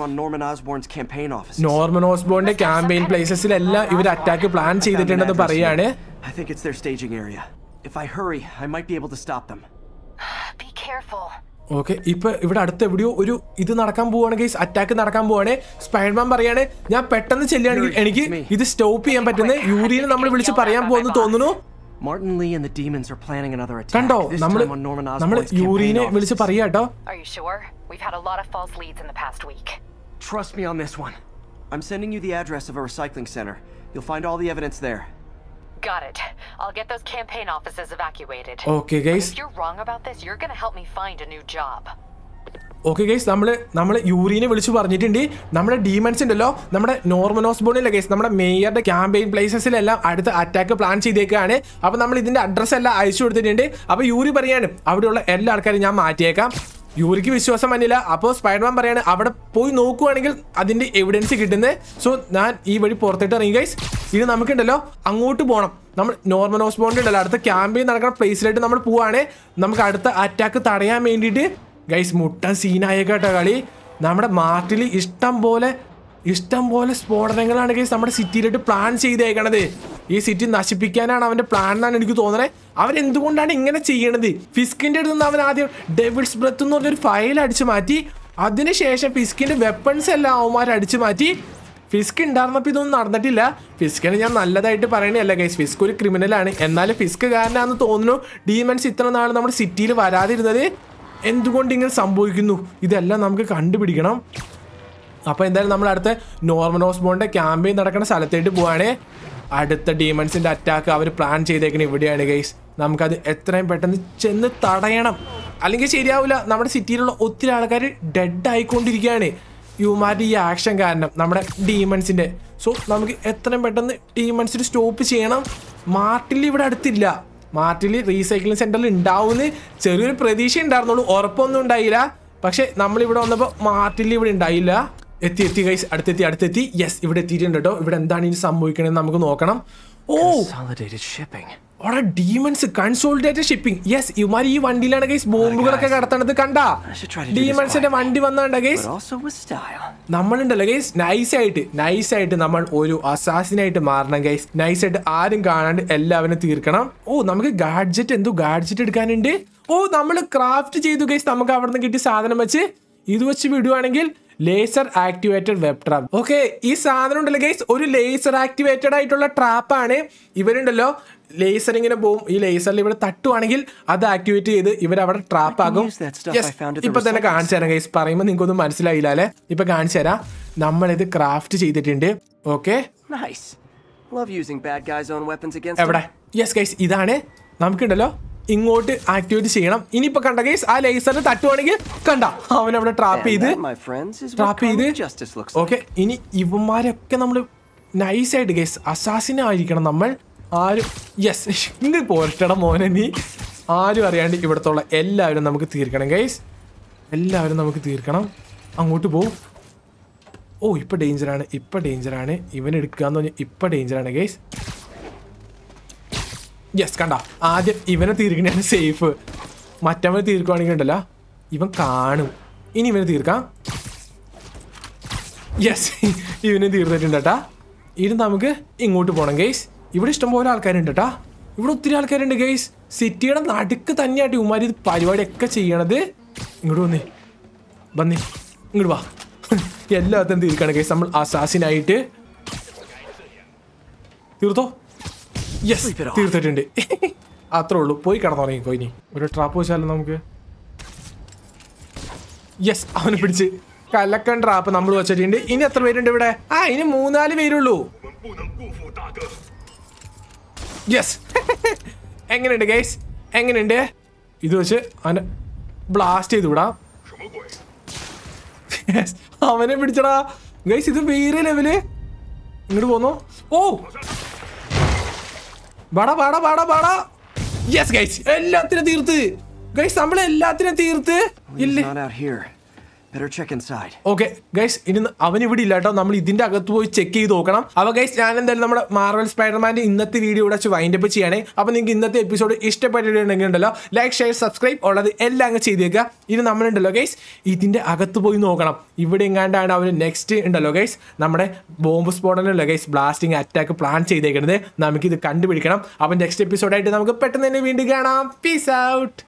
നോർമൻ ഓസ്ബോണിന്റെ ക്യാമ്പയിൻ പ്ലേസസിലെല്ലാം ഇവർ അറ്റാക്ക് പ്ലാൻ ചെയ്തിട്ടുണ്ടെന്ന് പറയാണ്. Here. I think it's their staging area. If I hurry, I might be able to stop them. <sighs> Be okay ഇപ്പൊ ഇവിടെ അടുത്ത് എവിടെയോ ഒരു ഇത് നടക്കാൻ പോവാണ് ഗൈസ്. അറ്റാക്ക് നടക്കാൻ പോവാണ്. സ്പൈഡർമാൻ പറയാണ് ഞാൻ പെട്ടെന്ന് ചെല്ലുകയാണെങ്കിൽ എനിക്ക് ഇത് സ്റ്റോപ്പ് ചെയ്യാൻ പറ്റുന്നത് യൂറിയനെ നമ്മൾ വിളിച്ച് പറയാൻ പോകുന്നു തോന്നുന്നു. Martin Lee and the demons are planning another attack. Kando, this time on Norman Osborn's campaign. Are you sure? We've had a lot of false leads in the past week. Trust me on this one. I'm sending you the address of a recycling center. You'll find all the evidence there. Got it. I'll get those campaign offices evacuated. Okay, guys. But if you're wrong about this, you're gonna help me find a new job. Okay guys നമ്മൾ നമ്മൾ യൂറിനെ വിളിച്ച് പറഞ്ഞിട്ടുണ്ട്. നമ്മുടെ demons ഉണ്ടല്ലോ നമ്മുടെ നോർമനോസ്ബോണിലെ guys നമ്മുടെ മേയറുടെ campaign പ്ലേസസിലെല്ലാം അടുത്ത അറ്റാക്ക് പ്ലാൻ ചെയ്തേക്കാണ്. അപ്പോൾ നമ്മൾ ഇതിന്റെ അഡ്രസ്സ് എല്ലാം അയച്ചു കൊടുത്തിട്ടുണ്ട്. അപ്പോൾ യൂറി പറയാണ് അവിടെയുള്ള എല്ലാ ആൾക്കാരും ഞാൻ മാറ്റിയേക്കാം. യൂറിക്ക് വിശ്വാസം വന്നില്ല. അപ്പോൾ സ്പൈഡർമാൻ പറയാണ് അവിടെ പോയി നോക്കുവാണെങ്കിൽ അതിന്റെ എവിഡൻസ് കിട്ടുന്നത് സോ ഞാൻ ഈ വഴി പുറത്തിട്ട് ഇറങ്ങി ഗൈസ് ഇത് നമുക്കുണ്ടല്ലോ അങ്ങോട്ട് പോകണം നമ്മൾ നോർമൽ ഹോസ്ബോണ്ട് ഉണ്ടല്ലോ അടുത്ത ക്യാമ്പയിൻ നടക്കുന്ന പ്ലേസിലായിട്ട് നമ്മൾ പോവാണ്. നമുക്ക് അടുത്ത അറ്റാക്ക് തടയാൻ വേണ്ടിയിട്ട് ഗൈസ് മുട്ട സീനായ കേട്ടോ കളി. നമ്മുടെ മാർട്ടിൽ ഇഷ്ടം പോലെ ഇഷ്ടം പോലെ സ്ഫോടനങ്ങളാണ് ഗൈസ് നമ്മുടെ സിറ്റിയിലോട്ട് പ്ലാൻ ചെയ്തേക്കണത്. ഈ സിറ്റി നശിപ്പിക്കാനാണ് അവന്റെ പ്ലാൻ എന്നാണ് എനിക്ക് തോന്നണേ. അവരെന്തുകൊണ്ടാണ് ഇങ്ങനെ ചെയ്യണത്? ഫിസ്കിന്റെ അടുത്ത് നിന്ന് അവൻ ആദ്യം ഡെവിൾസ് ബ്രത്ത് എന്ന് പറഞ്ഞൊരു ഫയൽ അടിച്ചു മാറ്റി. അതിനുശേഷം ഫിസ്കിന്റെ വെപ്പൺസ് എല്ലാം അവന്മാർ അടിച്ചു മാറ്റി. ഫിസ്ക് ഉണ്ടായിരുന്നപ്പോൾ ഇതൊന്നും നടന്നിട്ടില്ല. ഫിസ്കിനെ ഞാൻ നല്ലതായിട്ട് പറയണല്ല ഗൈസ് ഫിസ്ക് ഒരു ക്രിമിനലാണ് എന്നാലും ഫിസ്ക് കാരനാണെന്ന് തോന്നുന്നു. ഡീമൻസ് ഇത്ര നാൾ നമ്മുടെ സിറ്റിയിൽ വരാതിരുന്നത്. എന്തുകൊണ്ട് ഇങ്ങനെ സംഭവിക്കുന്നു? ഇതെല്ലാം നമുക്ക് കണ്ടുപിടിക്കണം. അപ്പോൾ എന്തായാലും നമ്മൾ അടുത്ത നോർമൻ ഹോസ്ബോണിന്റെ ക്യാമ്പയിൻ നടക്കുന്ന സ്ഥലത്തേട്ട് പോവാണേ. അടുത്ത ഡീമൺസിന്റെ അറ്റാക്ക് അവർ പ്ലാൻ ചെയ്തേക്കണ ഇവിടെയാണ് ഗൈസ് നമുക്കത് എത്രയും പെട്ടെന്ന് ചെന്ന് തടയണം. അല്ലെങ്കിൽ ശരിയാവില്ല നമ്മുടെ സിറ്റിയിലുള്ള ഒത്തിരി ആൾക്കാർ ഡെഡ് ആയിക്കൊണ്ടിരിക്കുകയാണ്. യുമാരുടെ ഈ ആക്ഷൻ കാരണം നമ്മുടെ ഡീമൺസിന്റെ സോ നമുക്ക് എത്രയും പെട്ടെന്ന് ഡീമൺസിന് സ്റ്റോപ്പ് ചെയ്യണം. മാർട്ടിൽ ഇവിടെ അടുത്തില്ല. മാർട്ടിൽ റീസൈക്ലിംഗ് സെന്ററിൽ ഉണ്ടാവുമെന്ന് ചെറിയൊരു പ്രതീക്ഷ ഉണ്ടായിരുന്നുള്ളൂ ഉറപ്പൊന്നും ഉണ്ടായില്ല പക്ഷെ നമ്മളിവിടെ വന്നപ്പോൾ മാറ്റിൽ ഇവിടെ ഉണ്ടായില്ല എത്തി എത്തി ഗൈസ് അടുത്തെത്തി അടുത്തെത്തി. യെസ് ഇവിടെ എത്തിയിട്ടുണ്ട് കേട്ടോ ഇവിടെ എന്താണ് ഇനി സംഭവിക്കണമെന്ന് നമുക്ക് നോക്കണം. ഓ! അവിടെ ഡീമൺസ് കൺസോൾട്ടേറ്റഡ് ഷിപ്പിംഗ് യെസ് ഇവന്മാർ ഈ വണ്ടിയിലാണ് ഗൈസ് ബോംബുകളൊക്കെ കടത്തണത് കണ്ട? ഡീമൺസിന്റെ വണ്ടി വന്നാണ്ട ഗൈസ്. നമ്മളുണ്ടല്ലോ ഗൈസ് നൈസായിട്ട് നൈസായിട്ട് നമ്മൾ ഒരു അസാസിനായിട്ട് മാറണം ഗൈസ് നൈസായിട്ട് ആരും കാണാണ്ട് എല്ലാവരും തീർക്കണം. ഓ നമുക്ക് ഗാഡ്ജറ്റ് എന്തോ ഗാഡ്ജറ്റ് എടുക്കാനുണ്ട്? ഓ നമ്മൾ ക്രാഫ്റ്റ് ചെയ്തു ഗൈസ് നമുക്ക് അവിടെ നിന്ന് കിട്ടിയ സാധനം വെച്ച് ഇത് വെച്ച് വിടുവാണെങ്കിൽ laser activated web trap okay ഈ സാധനം ഉണ്ടല്ലോ ഗൈസ് ഒരു ലേസർ ആക്ടിവേറ്റഡ് ആയിട്ടുള്ള ട്രാപ്പാണ് ഇവരുണ്ടല്ലോ ലേസർ ഇങ്ങനെ പോവും. ഈ ലേസറിൽ ഇവിടെ തട്ടുവാണെങ്കിൽ അത് ആക്ടിവേറ്റ് ചെയ്ത് ഇവർ അവിടെ ട്രാപ്പ് ആകും. ഇപ്പൊ തന്നെ കാണിച്ചു തരാം ഗൈസ് പറയുമ്പോൾ നിങ്ങൾക്കൊന്നും മനസ്സിലായില്ല അല്ലേ? ഇപ്പൊ കാണിച്ചു തരാം. നമ്മളിത് ക്രാഫ്റ്റ് ചെയ്തിട്ടുണ്ട്. ഓക്കെ എവിടെ? യെസ് ഗൈസ് ഇതാണ്. നമുക്കുണ്ടല്ലോ. ഇങ്ങോട്ട് ആക്ടിവേറ്റ് ചെയ്യണം. ഇനിയിപ്പോ കണ്ട ഗൈസ് ആ ലേസറിന് തട്ടുവാണെങ്കിൽ കണ്ട അവൻ അവിടെ ട്രാപ്പ് ചെയ്ത് ട്രാപ്പ് ചെയ്ത്. ഓക്കെ ഇനി ഇവന്മാരൊക്കെ നമ്മൾ നൈസായിട്ട് ഗൈസ് അസാസിനായിരിക്കണം നമ്മൾ. ആരും യെസ് ഇങ്ങ് പോരട്ടട മോനെ നീ. ആരും അറിയാണ്ട് ഇവിടത്തുള്ള എല്ലാവരും നമുക്ക് തീർക്കണം ഗൈസ് എല്ലാവരും നമുക്ക് തീർക്കണം. അങ്ങോട്ട് പോവും ഓ ഇപ്പൊ ഡേഞ്ചറാണ് ഇപ്പൊ ഡേഞ്ചറാണ് ഇവൻ എടുക്കാന്ന് പറഞ്ഞാൽ ഇപ്പൊ ഡേഞ്ചറാണ് ഗൈസ് യെസ് കണ്ട. ആദ്യം ഇവനെ തീർക്കണയാണ് സേഫ് മറ്റവനെ തീർക്കുവാണെങ്കിൽ ഉണ്ടല്ലോ ഇവൻ കാണും. ഇനി ഇവനെ തീർക്കാം. യെസ് ഇവനെ തീർന്നിട്ടുണ്ട് കേട്ടാ ഇനി നമുക്ക് ഇങ്ങോട്ട് പോകണം ഗെയ്സ് ഇവിടെ ഇഷ്ടംപോലെ ആൾക്കാരുണ്ട് കേട്ടാ ഇവിടെ ഒത്തിരി ആൾക്കാരുണ്ട് ഗെയ്സ് സിറ്റിയുടെ നടുക്ക് തന്നെയായിട്ട് ഉമാരി ഇത് പരിപാടിയൊക്കെ ചെയ്യണത്. ഇങ്ങോട്ട് വന്നേ. വന്നേ. ഇങ്ങോട്ട് വാ. <laughs> എല്ലാത്തിനും തീർക്കാണ് ഗെയ്സ് നമ്മൾ അസാസിനായിട്ട് തീർത്തോ? യെസ് തീർത്തിട്ടുണ്ട്. <laughs> അത്രേ ഉള്ളൂ. പോയി കിടന്നുറങ്ങിക്കോ ഇനി. ഒരു ട്രാപ്പ് വെച്ചാലോ നമുക്ക്? യെസ് അവനെ പിടിച്ച്. കലക്കൻ ട്രാപ്പ് നമ്മൾ വെച്ചിട്ടുണ്ട്. ഇനി എത്ര പേരുണ്ട് ഇവിടെ? ആ ഇനി മൂന്നാൽ പേരുള്ളൂ. യെസ് <laughs> എങ്ങനെയുണ്ട് ഗൈസ് എങ്ങനെയുണ്ട്? ഇത് വെച്ച് അവനെ ബ്ലാസ്റ്റ് ചെയ്ത് വിടാം. അവനെ പിടിച്ചടാ. ഗൈസ് ഇത് വേറെ ലെവൽ ഇങ്ങോട്ട് പോന്നോ. ഓ! ബാടാ ബാടാ ബാടാ ബാടാ യെസ് ഗൈസ് എല്ലാത്തിനും തീർത്ത്. ഗൈസ് നമ്മളെല്ലാത്തിനും തീർത്ത്. ഇല്ലേ? ഓക്കെ ഗൈസ് ഇനി അവൻ ഇവിടെ ഇല്ല കേട്ടോ നമ്മൾ ഇതിന്റെ അകത്ത് പോയി ചെക്ക് ചെയ്ത് നോക്കണം. അപ്പൊ ഗൈസ് ഞാൻ എന്തായാലും നമ്മുടെ മാർവൽ സ്പൈഡർമാന്റെ ഇന്നത്തെ വീഡിയോ ഇവിടെ വെച്ച് വൈൻഡപ്പ് ചെയ്യണേ. അപ്പൊ നിങ്ങൾക്ക് ഇന്നത്തെ എപ്പിസോഡ് ഇഷ്ടപ്പെട്ടിട്ടുണ്ടെങ്കിൽ ഉണ്ടല്ലോ ലൈക്ക് ഷെയർ സബ്സ്ക്രൈബ് ഉള്ളത് എല്ലാം അങ്ങ് ചെയ്തേക്കുക ഇനി നമ്മളുണ്ടല്ലോ ഗൈസ് ഇതിന്റെ അകത്ത് പോയി നോക്കണം. ഇവിടെ എങ്ങാണ്ടാണ് അവന് നെക്സ്റ്റ് ഉണ്ടല്ലോ ഗൈസ് നമ്മുടെ ബോംബ് സ്ഫോടനമല്ലോ ഗൈസ് ബ്ലാസ്റ്റിംഗ് അറ്റാക്ക് പ്ലാൻ ചെയ്തേക്കുന്നത് നമുക്കിത് കണ്ടുപിടിക്കണം. അപ്പൊ നെക്സ്റ്റ് എപ്പിസോഡായിട്ട് നമുക്ക് പെട്ടെന്ന് തന്നെ വീണ്ടും കാണാം. Peace out